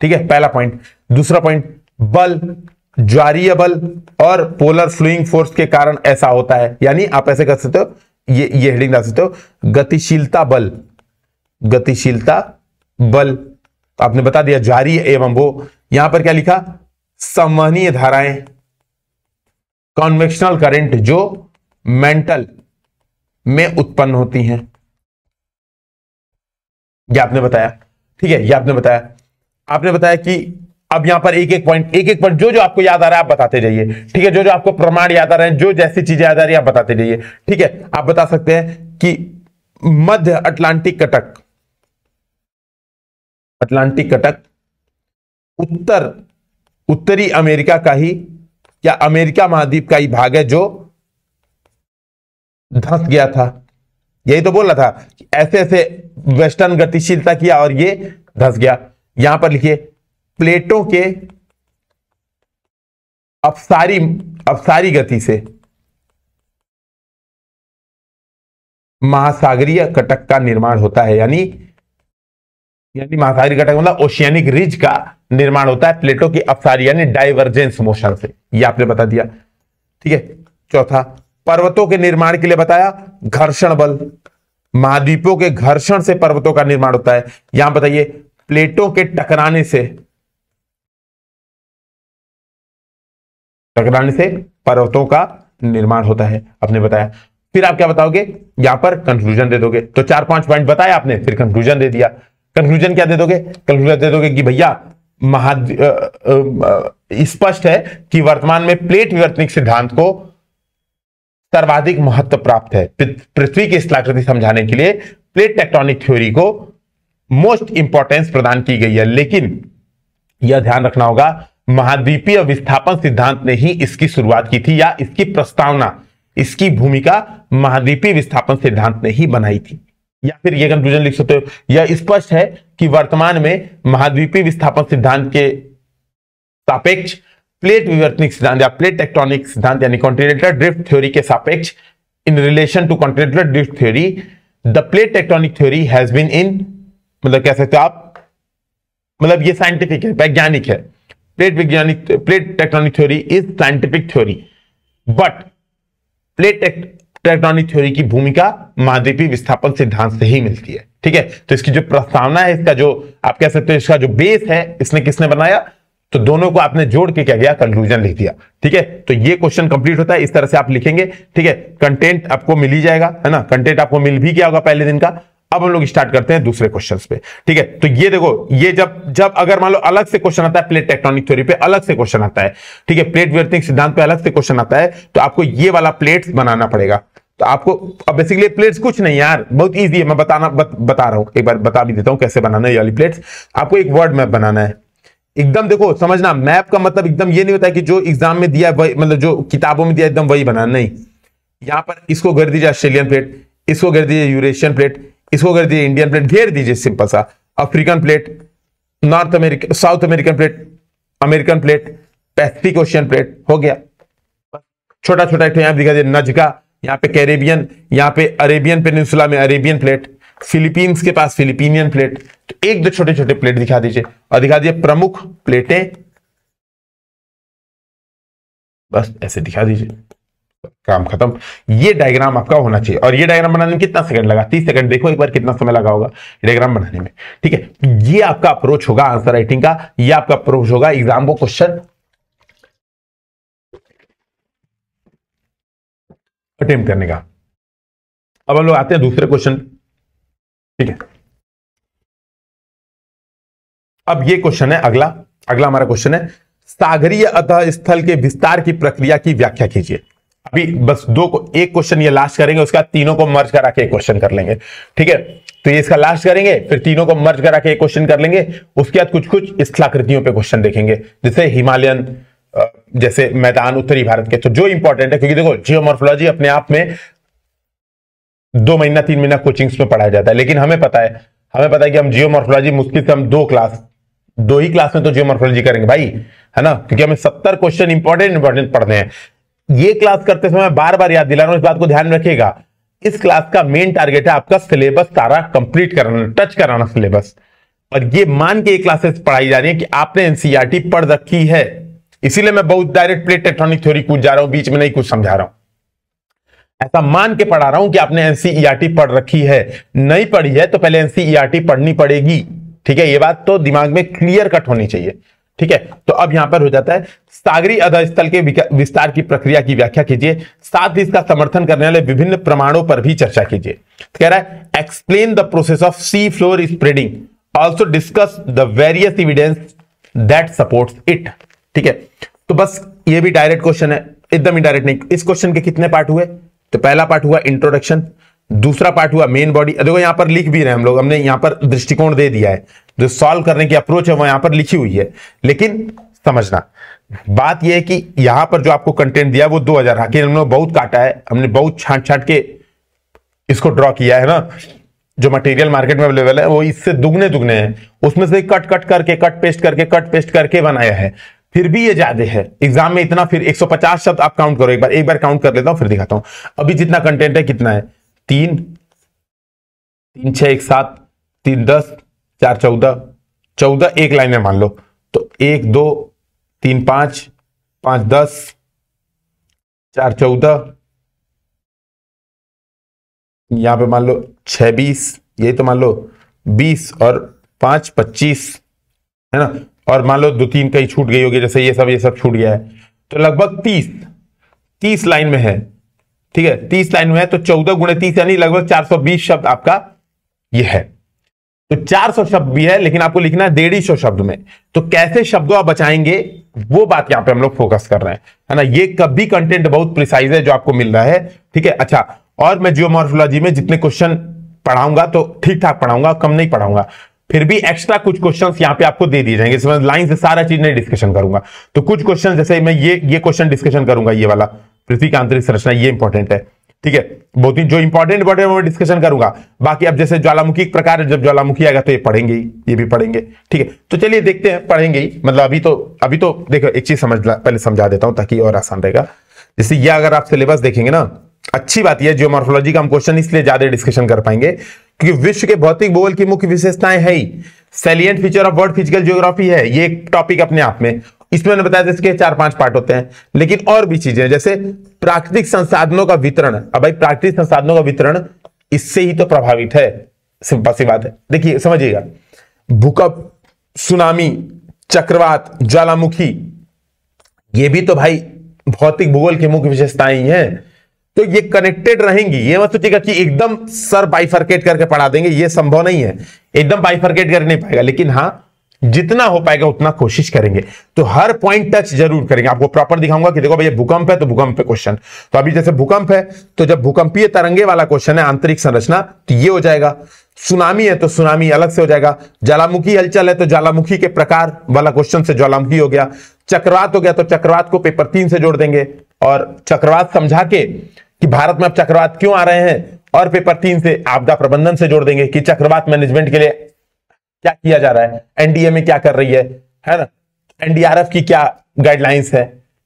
ठीक है? पहला पॉइंट दूसरा पॉइंट बल, ज्वारीय बल और पोलर फ्लूइंग फोर्स के कारण ऐसा होता है। यानी आप ऐसे कर सकते हो ये ये हेडिंग डाल सकते हो। गतिशीलता बल। गतिशीलता बल। तो आपने बता दिया, जारी एवं वो। यहाँ पर क्या लिखा? संवहनीय धाराएँ। कॉन्वेक्शनल करंट जो मेंटल में उत्पन्न होती हैं। यह आपने बताया। ठीक है यह आपने बताया। आपने बताया कि अब यहाँ पर एक एक पॉइंट एक एक पॉइंट जो जो आपको याद आ रहा है आप बताते जाइए। ठीक है, जो जो आपको प्रमाण याद आ रहे हैं, जो जैसी चीज़ें याद आ रही है, आप बताते जाइए। ठीक है, आप बता सकते हैं कि मध्य अटलांटिक कटक अटलांटिक कटक, उत्तर, उत्तरी अमेरिका का ही, या अमेरिका महाद्वीप का ही भाग है, जो धंस गया था। यही तो बोल रहा था ऐसे ऐसे वेस्टर्न गतिशीलता किया और ये धंस गया। यहाँ पर लिखिए प्लेटों के अपसारी अपसारी गति से। महासागरीय कटक का निर्माण होता है, यानी यानी महासागरीय कटक मतलब ओशियानिक रिज का निर्माण होता है, प्लेटों की अपसारी, यानी डाइवर्जेंस मोशन से। ये आपने बता दिया। ठीक है? चौथा, पर्वतों के निर्माण के लिए बताया, घर्षण बल। महाद्वीपों के घर्षण से पर्वतों का निर्माण होता है। यहाँ बताइए, प्लेटों के टकराने से टकराने से पर्वतों का निर्माण होता है, आपने बताया। फिर आप क्या बताओगे? यहाँ पर कंक्लूजन दे दोगे। तो चार पाँच पॉइंट बताया आपने, फिर कंक्लूजन दे दिया। कंक्लूजन क्या दे दोगे? कंक्लूजन दे दोगे कि भैया महा स्पष्ट है कि वर्तमान में प्लेट विवर्तनिक सिद्धांत को सर्वाधिक महत्व प्राप्त है। पृथ्वी की स्थलाकृति समझाने के लिए प्लेट टेक्टोनिक थ्योरी को मोस्ट इंपॉर्टेंस प्रदान की गई है। लेकिन यह ध्यान रखना होगा महाद्वीपीय विस्थापन सिद्धांत ने ही इसकी शुरुआत की थी या इसकी प्रस्तावना, इसकी भूमिका महाद्वीपीय विस्थापन सिद्धांत ने ही बनाई थी। या फिर यह कंक्लूजन लिख सकते हो। यह स्पष्ट है कि वर्तमान में महाद्वीपीय विस्थापन सिद्धांत के सापेक्ष प्लेट विवर्तनिक सिद्धांत या प्लेट टेक्टोनिक सिद्धांत यानी कॉन्टिनेंटल ड्रिफ्ट थ्योरी के सापेक्ष in relation to continental drift theory the plate tectonic theory has been in मतलब कह सकते हो आप मतलब ये साइंटिफिक है, वैज्ञानिक है। प्लेट वैज्ञानिक plate tectonic theory is scientific theory but plate tectonic theory की भूमिका महाद्वीपीय विस्थापन सिद्धांत से ही मिलती है। ठीक है? तो इसकी जो प्रस्तावना है, इसका जो आप कह सकते हो, इसका जो बेस है, इसने किसने बनाया? तो दोनों को आपने जोड़ के क्या किया? कंक्लूजन लिख दिया। ठीक है? तो ये क्वेश्चन कंप्लीट होता है, इस तरह से आप लिखेंगे। ठीक है? कंटेंट आपको मिल ही जाएगा, है ना? कंटेंट आपको मिल भी गया होगा पहले दिन का। अब हम लोग स्टार्ट करते हैं दूसरे क्वेश्चन पे। ठीक है? तो ये देखो ये जब जब अगर मान लो अलग से क्वेश्चन आता है प्लेट टेक्टोनिक थ्योरी पे अलग से क्वेश्चन आता है। ठीक है? प्लेट व्यर्थिक सिद्धांत पे अलग से क्वेश्चन आता है तो आपको ये वाला प्लेट्स बनाना पड़ेगा। तो आपको अब बेसिकली प्लेट्स कुछ नहीं यार बहुत इजी है मैं बताना बत, बता रहा हूँ। एक बार बता भी देता हूँ कैसे बनाना है ये वाली प्लेट्स आपको एक वर्ड मैप बनाना है। एकदम देखो समझना मैप का मतलब एकदम ये नहीं होता है कि जो एग्ज़ाम में दिया वही मतलब जो किताबों में दिया एकदम वही बनाना नहीं। यहाँ पर इसको घेर दीजिए ऑस्ट्रेलियन प्लेट इसको घेर दीजिए यूरेशियन प्लेट इसको घेर दीजिए इंडियन प्लेट घेर दीजिए सिंपल सा। African plate North American South American plate American plate Pacific ocean plate हो गया। छोटा छोटा एक यहाँ दिखा दिया नजका, यहाँ पे कैरेबियन यहाँ पे अरेबियन पेनिनसुला में अरेबियन प्लेट फिलीपींस के पास फिलिपीनियन प्लेट तो एक दो छोटे छोटे प्लेट दिखा दीजिए। और दिखा दीजिए प्रमुख प्लेटें बस ऐसे दिखा दीजिए। काम खत्म। ये डायग्राम आपका होना चाहिए। और ये डायग्राम बनाने में कितना सेकंड लगा? तीस सेकंड देखो एक बार कितना समय लगा होगा डायग्राम बनाने में। ठीक है? ये आपका अप्रोच होगा आंसर राइटिंग का। ये आपका अप्रोच होगा एग्ज़ाम को क्वेश्चन अटेम्प्ट करने का। अब हम लोग आते हैं दूसरे क्वेश्चन ठीक है? अब ये क्वेश्चन है अगला। अगला हमारा क्वेश्चन है, सागरीय अतः स्थल के विस्तार की प्रक्रिया की व्याख्या कीजिए। अभी बस दो को, एक क्वेश्चन ये लास्ट करेंगे, उसके तीनों को मर्ज करा के एक क्वेश्चन कर लेंगे। ठीक है? तो ये इसका लास्ट करेंगे, फिर तीनों को मर्ज करा के एक क्वेश्चन कर लेंगे, उसके बाद कुछ कुछ स्थलाकृतियों पे क्वेश्चन देखेंगे। जैसे हिमालयन जैसे मैदान, उत्तरी भारत के तो जो इंपॉर्टेंट है, क्योंकि देखो जियोमोर्फोलॉजी अपने आप में दो महीना, तीन महीना कोचिंग्स में पढ़ाया जाता है, लेकिन हमें पता है, हमें पता है कि हम जियोमोर्फोलॉजी मुश्किल से हम दो क्लास दो ही क्लास में तो जियोमोर्फोलॉजी करेंगे। भाई, है ना? क्योंकि हमें सत्तर क्वेश्चन इंपॉर्टेंट इंपॉर्टेंट पढ़ने हैं। ये क्लास करते समय बार बार याद दिला रहा हूँ इस बात को ध्यान रखिएगा। इस क्लास का मेन टारगेट है आपका सिलेबस सारा कंप्लीट कराना टच कराना सिलेबस और ये मान के ये क्लासेस पढ़ाई जा रही है कि आपने एनसीईआरटी e पढ़ रखी है। इसीलिए मैं बहुत डायरेक्ट प्लेट टेक्ट्रॉनिक थ्योरी कूद जा रहा हूँ, बीच में नहीं कुछ समझा रहा हूँ। ऐसा मान के पढ़ा रहा हूँ कि आपने एनसीईआरटी e पढ़ रखी है। नहीं पढ़ी है तो पहले एनसीईआरटी पढ़नी पड़ेगी। ठीक है, ये बात तो दिमाग में क्लियर कट होनी चाहिए। ठीक है? तो अब यहाँ पर हो जाता है, सागरी अधस्थल के विस्तार की प्रक्रिया की व्याख्या कीजिए। साथ ही इसका समर्थन करने वाले विभिन्न प्रमाणों पर भी चर्चा कीजिए। तो कह रहा है explain the process of sea floor spreading also discuss the various evidence that supports it ठीक है? तो बस ये भी डायरेक्ट क्वेश्चन है। एकदम इनडायरेक्ट नहीं। इस क्वेश्चन के कितने पार्ट हुए? तो पहला पार्ट हुआ इंट्रोडक्शन दूसरा पार्ट हुआ मेन बॉडी देखो यहाँ पर लिख भी रहे हम लोग, हमने यहाँ पर दृष्टिकोण दे दिया है। जो सॉल्व करने की अप्रोच है वो यहाँ पर लिखी हुई है। लेकिन समझना, बात यह है कि यहाँ पर जो आपको कंटेंट दिया, वो 2000 हालाँकि हमने बहुत काटा है, हमने बहुत छाट छाट के इसको ड्रॉ किया है ना। जो मटेरियल मार्केट में अवेलेबल है, वो इससे दुगने दुगने हैं। उसमें से कट कट करके कट पेस्ट करके कट पेस्ट करके बनाया है। फिर भी ये ज़्यादा है। एग्ज़ाम में इतना, फिर 150 शब्द आप काउंट करो, एक बार एक बार काउंट कर लेता हूँ, फिर दिखाता हूँ। अभी जितना कंटेंट है, कितना है? तीन। तीन छह एक सात, तीन दस, चार चौदह। चौदह एक लाइन में मान लो। तो एक, दो, तीन, पाँच पाँच, दस, चार, चौदह। यहाँ पे मान लो छह, बीस, यही तो मान लो बीस और पाँच, पच्चीस, है ना? और मान लो दो, तीन कहीं छूट गई होगी, जैसे ये सब ये सब छूट गया है। तो लगभग तीस तीस लाइन में है। ठीक है, तीस लाइन में है तो चौदह गुणे तीस यानी लगभग चार सौ बीस शब्द आपका ये है। तो 400 शब्द भी है, लेकिन आपको लिखना है डेढ़ी सौ शब्द में। तो कैसे शब्दों आप बचाएँगे, वो बात यहाँ पे हम लोग फोकस कर रहे हैं। है ना, ये कभी कंटेंट बहुत प्रिसाइज है जो आपको मिल रहा है, ठीक है? अच्छा और मैं जियोमोर्फोलॉजी में जितने क्वेश्चन पढ़ाऊँगा तो ठीक ठाक पढ़ाऊँगा, कम नहीं पढ़ाऊँगा। फिर भी एक्स्ट्रा कुछ क्वेश्चंस यहाँ पे आपको दे दिए जाएँगे। इसमें लाइन से सारा चीज़ नहीं डिस्कशन करूँगा। तो कुछ क्वेश्चन जैसे मैं ये ये क्वेश्चन डिस्कशन करूँगा, ये वाला। पृथ्वी का आंतरिक संरचना ये इंपॉर्टेंट है। ठीक है? बहुत ही जो इंपॉर्टेंट इंपॉर्टेंट मैं डिस्कशन करूँगा। बाकी अब जैसे ज्वालामुखी प्रकार जब ज्वालामुखी आएगा तो ये पढ़ेंगे ही, ये भी पढ़ेंगे। ठीक है? तो चलिए देखते हैं, पढ़ेंगे ही। मतलब अभी तो अभी तो देखो, एक चीज़ समझ पहले समझा देता हूँ ताकि और आसान रहेगा। जैसे ये अगर आप सिलेबस देखेंगे ना, अच्छी बात यह जियोमॉर्फोलॉजी का हम क्वेश्चन इसलिए ज़्यादा डिस्कशन कर पाएँगे, क्योंकि विश्व के भौतिक भूगोल की मुख्य विशेषताएँ है ही। Salient feature of world physical geography है, ये एक टॉपिक अपने आप में। इसमें मैंने बताया इसके चार पाँच पार्ट होते हैं, लेकिन और भी चीज़ें जैसे प्राकृतिक संसाधनों का वितरण। अब भाई, प्राकृतिक संसाधनों का वितरण इससे ही तो प्रभावित है सिंपल सी बात है। देखिए, समझिएगा, भूकंप, सुनामी, चक्रवात, ज्वालामुखी, ये भी तो भाई भौतिक भूगोल की मुख्य विशेषताएँ ही तो ये कनेक्टेड रहेंगी, ये मत सोचिएगा कि एकदम सर बाइफर्केट करके पढ़ा देंगे, ये संभव नहीं है। एकदम बाइफर्केट कर नहीं पाएगा, लेकिन हाँ जितना हो पाएगा उतना कोशिश करेंगे। तो हर पॉइंट टच ज़रूर करेंगे। आपको प्रॉपर दिखाऊँगा कि देखो भैया भूकंप है तो भूकंप पे क्वेश्चन तो अभी जैसे भूकंप है तो जब भूकंपीय तरंगे वाला क्वेश्चन है, आंतरिक संरचना तो ये हो जाएगा। सुनामी है तो सुनामी अलग से हो जाएगा। ज्वालामुखी हलचल है तो ज्वालामुखी के प्रकार वाला क्वेश्चन से ज्वालामुखी हो गया। चक्रवात हो गया तो चक्रवात को पेपर तीन से जोड़ देंगे। और चक्रवात समझा के कि भारत में अब चक्रवात क्यों आ रहे हैं, और पेपर तीन से आपदा प्रबंधन से जोड़ देंगे कि चक्रवात मैनेजमेंट के लिए क्या किया जा रहा है? एनडीए में क्या कर रही है? है ना? एनडीआरएफ की क्या गाइडलाइंस है?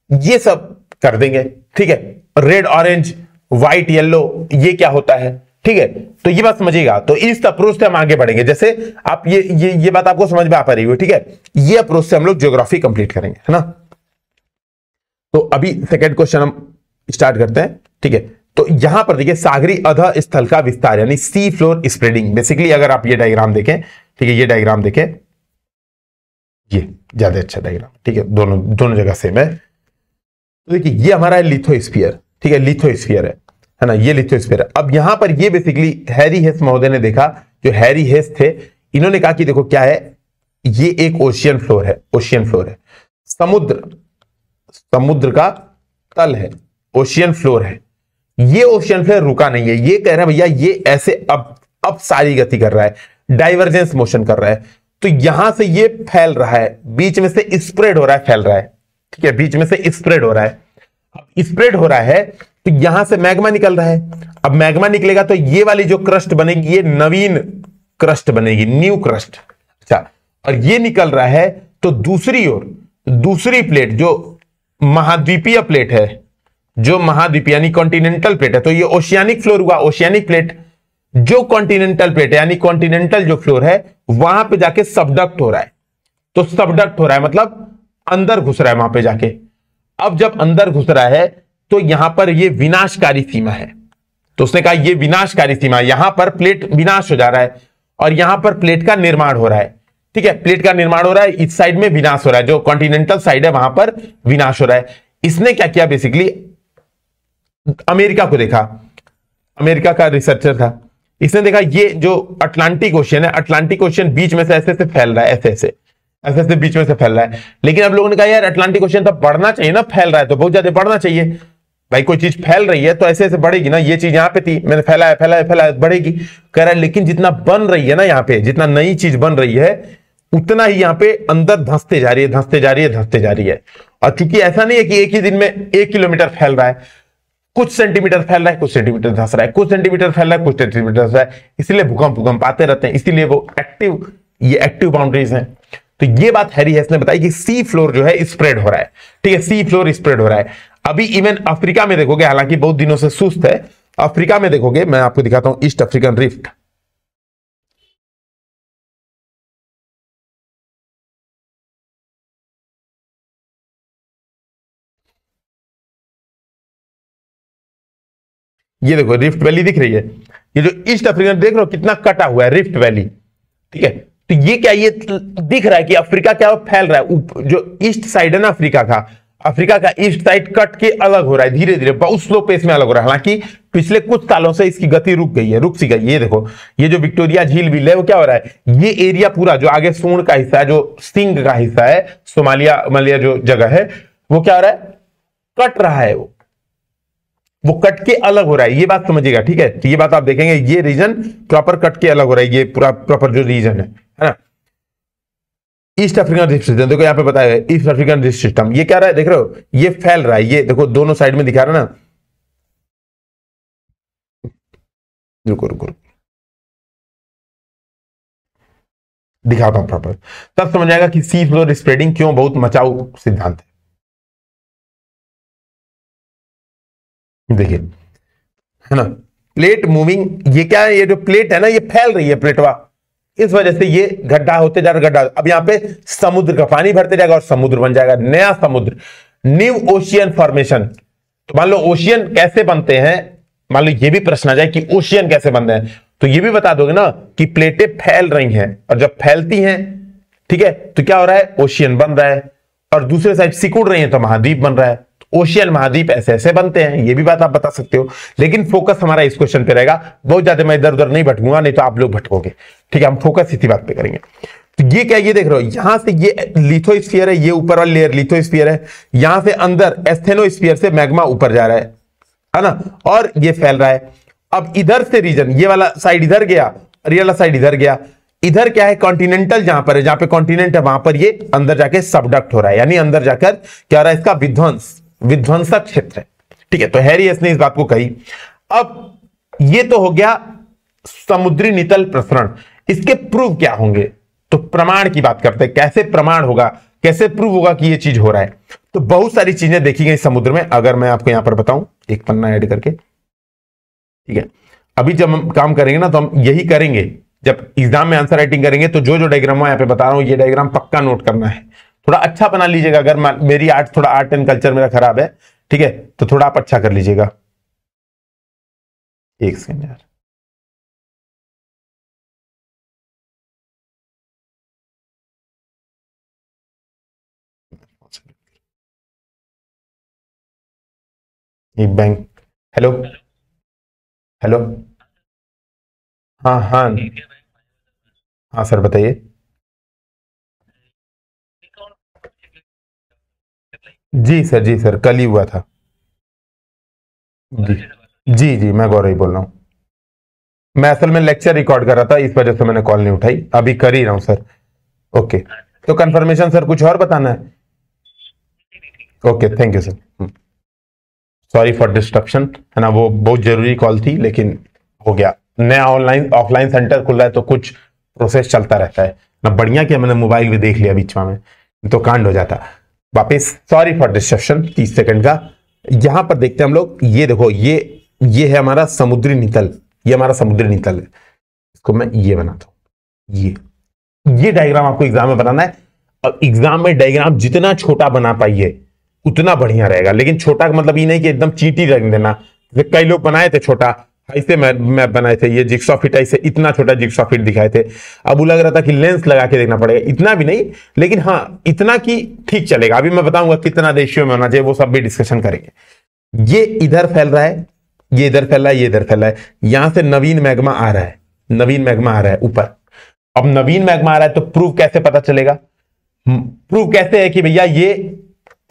ये सब कर देंगे, ठीक है? रेड ऑरेंज व्हाइट येलो ये क्या होता है? ठीक है? तो ये बात समझिएगा। तो इस अप्रोच से हम आगे बढ़ेंगे। जैसे आप ये ये ये बात आपको समझ में आ पा रही हो ठीक है? ये अप्रोच से हम लोग ज्योग्राफी कंप्लीट करेंगे, है ना? तो अभी सेकेंड क्वेश्चन हम स्टार्ट करते हैं, ठीक है? तो यहाँ पर देखिए सागरी अध स्थल का विस्तार, यानी सी फ्लोर स्प्रेडिंग बेसिकली अगर आप ये डायग्राम देखें ठीक है, ये डायग्राम देखें। ये, ज़्यादा अच्छा डायग्राम ठीक है, दोनों दोनों जगह सेम है। तो देखिए, ये हमारा है लिथोस्फियर ठीक है लिथोस्फियर है है ना, ये लिथोस्फियर है। अब यहाँ पर ये बेसिकली हैरी हेस महोदय ने देखा, जो हैरी हेस थे, इन्होंने कहा कि देखो क्या है, ये एक ओशियन फ्लोर है ओशियन फ्लोर है। समुद्र समुद्र का तल है ओशियन फ्लोर है। ये ओशियन फ्लोर रुका नहीं है, ये कह रहे हैं, भैया, ये ऐसे अब अब सारी गति कर रहा है। डाइवर्जेंस मोशन कर रहा है। तो यहाँ से ये फैल रहा है, बीच में से स्प्रेड हो रहा है, फैल रहा है। ठीक है, बीच में से स्प्रेड हो रहा है। अब स्प्रेड हो रहा है तो यहाँ से मैग्मा निकल रहा है। अब मैग्मा निकलेगा तो ये वाली जो क्रस्ट बनेगी, ये नवीन क्रस्ट बनेगी, न्यू क्रस्ट। अच्छा और ये निकल रहा है तो दूसरी ओर, दूसरी प्लेट, जो महाद्वीपीय प्लेट है, जो महाद्वीप यानी कॉन्टिनेंटल प्लेट है तो ये ओशियानिक फ्लोर हुआ ओशियानिक प्लेट जो कॉन्टिनेंटल प्लेट है, यानी कॉन्टिनेंटल जो फ्लोर है, वहाँ पे जाके सबडक्ट हो रहा है। तो सबडक्ट हो रहा है मतलब अंदर घुस रहा है वहाँ पे जाके। अब जब अंदर घुस रहा है तो यहाँ पर ये विनाशकारी सीमा है। तो उसने कहा, ये विनाशकारी सीमा, यहाँ पर प्लेट विनाश हो जा रहा है और यहाँ पर प्लेट का निर्माण हो रहा है। ठीक है प्लेट का निर्माण हो रहा है, इस साइड में विनाश हो रहा है, जो कॉन्टिनेंटल साइड है, वहाँ पर विनाश हो रहा है। इसने क्या किया बेसिकली अमेरिका को देखा। अमेरिका का रिसर्चर था। इसने देखा ये जो अटलांटिक ओशियन है अटलांटिक ओशियन बीच में से ऐसे ऐसे फैल रहा है, ऐसे ऐसे ऐसे ऐसे बीच में से फैल रहा है। लेकिन अब लोगों ने कहा, यार अटलांटिक ओशियन तो बढ़ना चाहिए ना, फैल रहा है तो बहुत ज़्यादा बढ़ना चाहिए। भाई, कोई चीज़ फैल रही है तो ऐसे ऐसे बढ़ेगी ना, ये चीज़ यहाँ पे थी, मैंने फैलाया फैलाया फैलाया, बढ़ेगी। कह रहा है, लेकिन जितना बन रही है ना यहाँ पे, जितना नई चीज़ बन रही है, उतना ही यहाँ पे अंदर धंसते जा रही है, धंसते जा रही है, धंसते जा रही है। और चूँकि ऐसा नहीं है कि एक ही दिन में एक किलोमीटर फैल रहा है कुछ सेंटीमीटर फैल रहा है, कुछ सेंटीमीटर धस रहा है, कुछ सेंटीमीटर फैल रहा है, कुछ सेंटीमीटर धंस रहा है। इसलिए भूकंप भूकंप आते रहते हैं। इसीलिए वो एक्टिव ये एक्टिव बाउंड्रीज हैं। तो ये बात हैरी हेस ने बताई कि सी फ्लोर जो है स्प्रेड हो रहा है। ठीक है सी फ्लोर स्प्रेड हो रहा है। अभी इवन अफ्रीका में देखोगे, हालाँकि बहुत दिनों से सुस्त है। अफ्रीका में देखोगे, मैं आपको दिखाता हूँ ईस्ट अफ्रीकन रिफ्ट ये देखो रिफ्ट वैली दिख रही है। ये जो ईस्ट अफ्रीकन देख रहे हो, कितना कटा हुआ है रिफ्ट वैली ठीक है? तो ये क्या, ये दिख रहा है कि अफ्रीका क्या फैल रहा है? जो ईस्ट साइड है ना अफ्रीका का अफ्रीका का ईस्ट साइड कट के अलग हो रहा है धीरे धीरे बहुत स्लो पेस में अलग हो रहा है। हालाँकि पिछले कुछ सालों से इसकी गति रुक गई है, रुक सी गई ये देखो, ये जो विक्टोरिया झील भी है, वो क्या हो रहा है? ये एरिया पूरा जो आगे सूर्ण का हिस्सा है, जो सिंह का हिस्सा है सोमालिया मलिया जो जगह है, वो क्या हो रहा है? कट रहा है वो। वो कट के अलग हो रहा है, ये बात समझिएगा, ठीक है? तो ये बात आप देखेंगे, ये रीजन प्रॉपर कट के अलग हो रहा है, ये पूरा प्रॉपर जो रीजन है है ना? ईस्ट अफ्रीकन रिफ्ट सिस्टम देखो यहाँ पे बताया ईस्ट अफ्रीकन रिफ्ट सिस्टम ये क्या रहा है, देख रहे हो? ये फैल रहा है, ये देखो, दोनों साइड में दिखा रहा है ना? रुको रुको दिखाता हूँ प्रॉपर तब समझ आएगा कि सी फ्लोर स्प्रेडिंग क्यों बहुत मचाऊ सिद्धांत है। देखिए, है ना? प्लेट मूविंग ये क्या है? ये जो प्लेट है ना, ये फैल रही है प्लेटवा इस वजह से ये गड्ढा होते जा रहा गड्ढा। अब यहाँ पे समुद्र का पानी भरते जाएगा और समुद्र बन जाएगा, नया समुद्र। न्यू ओशियन फॉर्मेशन तो मान लो ओशियन कैसे बनते हैं? मान लो, ये भी प्रश्न आ जाए कि ओशियन कैसे बनते हैं? तो ये भी बता दोगे ना कि प्लेटें फैल रही हैं, और जब फैलती हैं, ठीक है? तो क्या हो रहा है? ओशियन बन रहा है। और दूसरे साइड सिकुड़ रही है तो महाद्वीप बन रहा है। ओशियन महाद्वीप ऐसे ऐसे बनते हैं, ये भी बात आप बता सकते हो। लेकिन फोकस हमारा इस क्वेश्चन पे रहेगा। बहुत ज़्यादा मैं इधर उधर नहीं भटकूँगा, नहीं तो आप लोग भटकोगे। ठीक है, हम फोकस इसी बात पे करेंगे। तो ये क्या ये देख रहे हो, यहाँ से ये लिथोस्फीयर है, ये ऊपर वाली लेयर लिथोस्फीयर है। यहाँ से अंदर एस्थेनोस्फीयर से मैग्मा ऊपर जा रहा है है ना? और ये फैल रहा है। अब इधर से रीजन ये वाला साइड इधर गया, और ये वाला साइड इधर गया। इधर क्या है कॉन्टिनेंटल जहाँ पर है, जहाँ पे कॉन्टिनेंट है, वहाँ पर ये अंदर जाके सबडक्ट हो रहा है। यानी अंदर जाकर क्या हो रहा है, इसका विध्वंस। विध्वंसक क्षेत्र है। ठीक है तो हैरियस ने इस बात को कही। अब ये तो हो गया समुद्री नितल प्रसरण। इसके प्रूव क्या होंगे? तो प्रमाण की बात करते हैं। कैसे प्रमाण होगा? कैसे प्रूव होगा कि ये चीज़ हो रहा है? तो बहुत सारी चीज़ें देखी गई समुद्र में। अगर मैं आपको यहाँ पर बताऊँ, एक पन्ना ऐड करके। ठीक है, अभी जब हम काम करेंगे ना तो हम यही करेंगे। जब एग्ज़ाम में आंसर राइटिंग करेंगे तो जो जो डायग्राम यहाँ पे बता रहा हूँ, ये डायग्राम पक्का नोट करना है। थोड़ा अच्छा बना लीजिएगा। अगर मेरी आर्ट थोड़ा आर्ट एंड कल्चर मेरा खराब है, ठीक है? तो थोड़ा आप अच्छा कर लीजिएगा। एक सेकेंड यार। एक बैंक हेलो हेलो हाँ हाँ। हाँ सर बताइए। जी सर जी सर कल ही हुआ था। जी। जी जी मैं गौरव बोल रहा हूँ। मैं असल में लेक्चर रिकॉर्ड कर रहा था इस वजह से मैंने कॉल नहीं उठाई। अभी कर ही रहा हूँ सर। ओके तो कंफर्मेशन सर कुछ और बताना है? Okay thank you sir sorry for disruption है ना वो बहुत ज़रूरी कॉल थी लेकिन हो गया। नया ऑनलाइन ऑफलाइन सेंटर खुल रहा है तो कुछ प्रोसेस चलता रहता है। ना बढ़िया कि मैंने मोबाइल भी देख लिया बीच में। तो कांड हो जाता। वापिस सॉरी फॉर डिस्ट्रप्शन तीस सेकंड का। यहाँ पर देखते हैं हम लोग, ये देखो, ये ये है हमारा समुद्री नितल, ये हमारा समुद्री नितल। है इसको मैं ये बनाता हूँ, ये। ये डायग्राम आपको एग्ज़ाम में बनाना है, और एग्ज़ाम में डायग्राम जितना छोटा बना पाइए, उतना बढ़िया रहेगा। लेकिन छोटा का मतलब ये नहीं कि एकदम चीटी रख देना। कई लोग बनाए थे छोटा ऐसे मैं मैं बनाए थे, ये जिक्सॉ फिट ऐसे इतना छोटा जिक्सॉ फिट दिखाए थे। अब लग रहा था कि लेंस लगा के देखना पड़ेगा। इतना भी नहीं, लेकिन हाँ इतना की ठीक चलेगा। अभी मैं बताऊँगा कितना रेशियो में होना चाहिए, वो सब भी डिस्कशन करेंगे। ये इधर फैल रहा है, ये इधर फैल रहा है, ये इधर फैल रहा है। यहाँ से नवीन मैग्मा आ रहा है, नवीन मैग्मा आ रहा है ऊपर। अब नवीन मैग्मा आ रहा है तो प्रूफ कैसे पता चलेगा? प्रूफ कैसे है कि भैया ये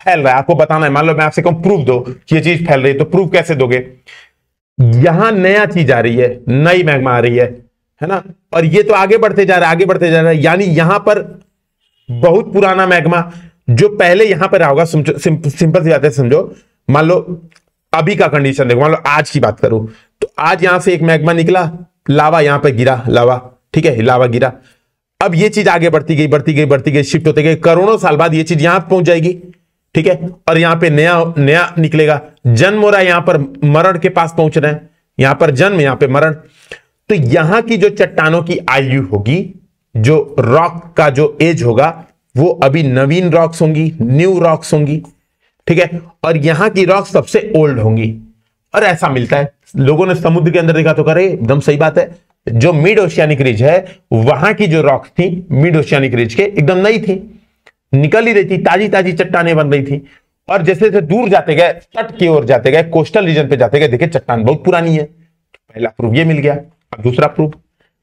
फैल रहा है? आपको बताना है। मान लो मैं आपसे कहूँ प्रूफ दो कि ये चीज़ फैल रही है तो प्रूफ कैसे दोगे? यहाँ नया चीज़ आ रही है, नई मैग्मा आ रही है है ना? और ये तो आगे बढ़ते जा रहा है, आगे बढ़ते जा रहा है। यानी यहाँ पर बहुत पुराना मैग्मा, जो पहले यहाँ पर होगा सिंपल सी बात है, समझो। मान लो, अभी का कंडीशन देखो, मान लो, आज की बात करूँ तो आज यहाँ से एक मैग्मा निकला, लावा यहाँ पर गिरा, लावा, ठीक है, लावा गिरा। अब ये चीज़ आगे बढ़ती गई बढ़ती गई बढ़ती गई शिफ्ट होते गई करोड़ों साल बाद ये चीज़ यहाँ पहुँच जाएगी। ठीक है? और यहाँ पे नया नया निकलेगा। जन्म हो रहा है, यहाँ पर मरण के पास पहुँच रहे हैं। यहाँ पर जन्म, यहाँ पे मरण। तो यहाँ की जो चट्टानों की आयु होगी, जो रॉक का जो एज होगा, वो अभी नवीन रॉक्स होंगी न्यू रॉक्स होंगी। ठीक है? और यहाँ की रॉक्स सबसे ओल्ड होंगी। और ऐसा मिलता है। लोगों ने समुद्र के अंदर देखा तो करे एकदम सही बात है। जो मिड ओशियानिक रिज है, वहाँ की जो रॉक्स थी मिड ओशियानिक रिज के, एकदम नई थी। निकल ही रही थी, ताजी ताजी चट्टाने बन रही थी। और जैसे जैसे दूर जाते गए, तट की ओर जाते गए, कोस्टल रीजन पे जाते गए, देखिए चट्टान बहुत पुरानी है। पहला प्रूफ ये मिल गया, अब दूसरा प्रूफ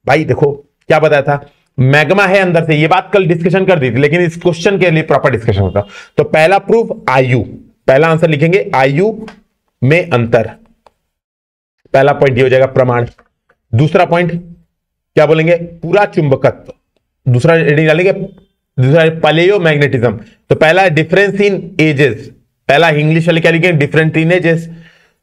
भाई देखो, क्या बताया था? मैग्मा है अंदर से, ये बात कल डिस्कशन कर दी थी, लेकिन इस क्वेश्चन के लिए प्रॉपर डिस्कशन होता। तो पहला प्रूफ आयु। पहला आंसर लिखेंगे, आयु में अंतर। पहला पॉइंट ये हो जाएगा प्रमाण। दूसरा पॉइंट क्या बोलेंगे? पूरा चुंबकत्व। दूसरा डालेंगे दूसरा पलेयो मैग्नेटिज्म तो पहला डिफरेंस इन एजेस पहला इंग्लिश वाले क्या लिखेंगे? डिफरेंट इन एजेस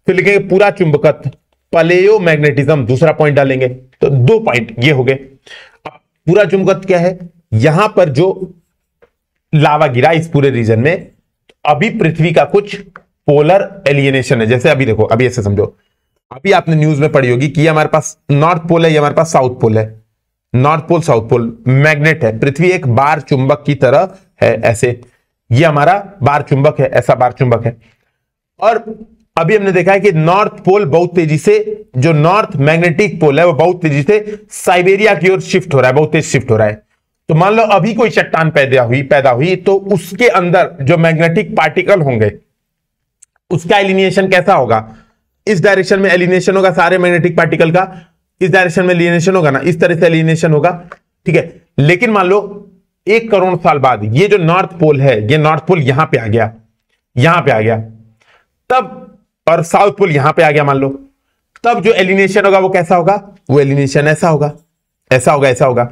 फिर लिखेंगे पूरा चुंबकत्व. पलेयो मैग्नेटिज्म दूसरा पॉइंट डालेंगे. तो दो पॉइंट ये हो गए. अब पूरा चुंबकत्व क्या है? यहाँ पर जो लावा गिरा इस पूरे रीजन में तो अभी पृथ्वी का कुछ पोलर एलियनेशन है. जैसे अभी देखो, अभी ऐसे समझो. अभी आपने न्यूज़ में पढ़ी होगी कि हमारे पास नॉर्थ पोल है, ये हमारे पास साउथ पोल है. North pole, South pole, magnet है। पृथ्वी एक बार चुंबक की तरह है ऐसे। ये हमारा बार चुंबक है, ऐसा बार चुंबक है। और अभी हमने देखा है कि नॉर्थ पोल बहुत तेज़ी से, जो नॉर्थ मैग्नेटिक पोल है, वो बहुत तेज़ी से साइबेरिया की ओर शिफ्ट हो रहा है, बहुत तेज शिफ्ट हो रहा है। तो मान लो अभी कोई चट्टान पैदा हुई पैदा हुई तो उसके अंदर जो मैग्नेटिक पार्टिकल होंगे, उसका एलिनेशन कैसा होगा? इस डायरेक्शन में एलिनेशन होगा सारे मैग्नेटिक पार्टिकल का। इस डायरेक्शन में लिनेशन होगा ना, इस तरह से लिनेशन होगा, ठीक है? लेकिन मान लो, एक करोड़ साल बाद ये जो नॉर्थ पोल है, ये नॉर्थ पोल यहाँ पे आ गया, यहाँ पे आ गया। तब और साउथ पोल यहाँ पे आ गया मान लो। तब जो एलिनेशन होगा वो कैसा होगा? वो एलिनेशन ऐसा होगा ऐसा होगा ऐसा होगा।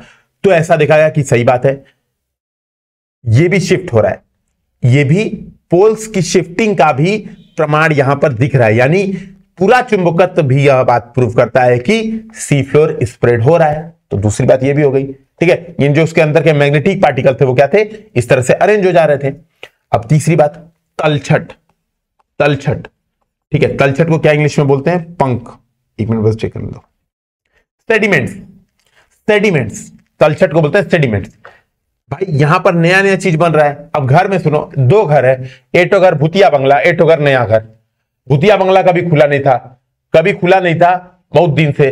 तो ऐसा देखा गया कि सही बात है। ये भी शिफ्ट हो रहा है। ये भी पोल्स की शिफ्टिंग का भी प्रमाण यहाँ पर दिख रहा है। यानी पूरा चुंबकत्व भी यह बात प्रूव करता है कि सी फ्लोर स्प्रेड हो रहा है। तो दूसरी बात यह भी हो गई, ठीक है? इन जो उसके अंदर के मैग्नेटिक पार्टिकल थे, वो क्या थे? इस तरह से अरेंज हो जा रहे थे। अब तीसरी बात, तलछट तलछट, ठीक है? तलछट को क्या इंग्लिश में बोलते हैं? पंख। एक मिनट बस चेक कर लो। सेडिमेंट्स सेडिमेंट्स तलछट को बोलते हैं सेडिमेंट्स भाई, यहाँ पर नया नया चीज़ बन रहा है। अब घर में सुनो, दो घर है एटो घर भूतिया बंगला एटो घर नया घर। भूतिया बंगला कभी खुला नहीं था, कभी खुला नहीं था, बहुत दिन से।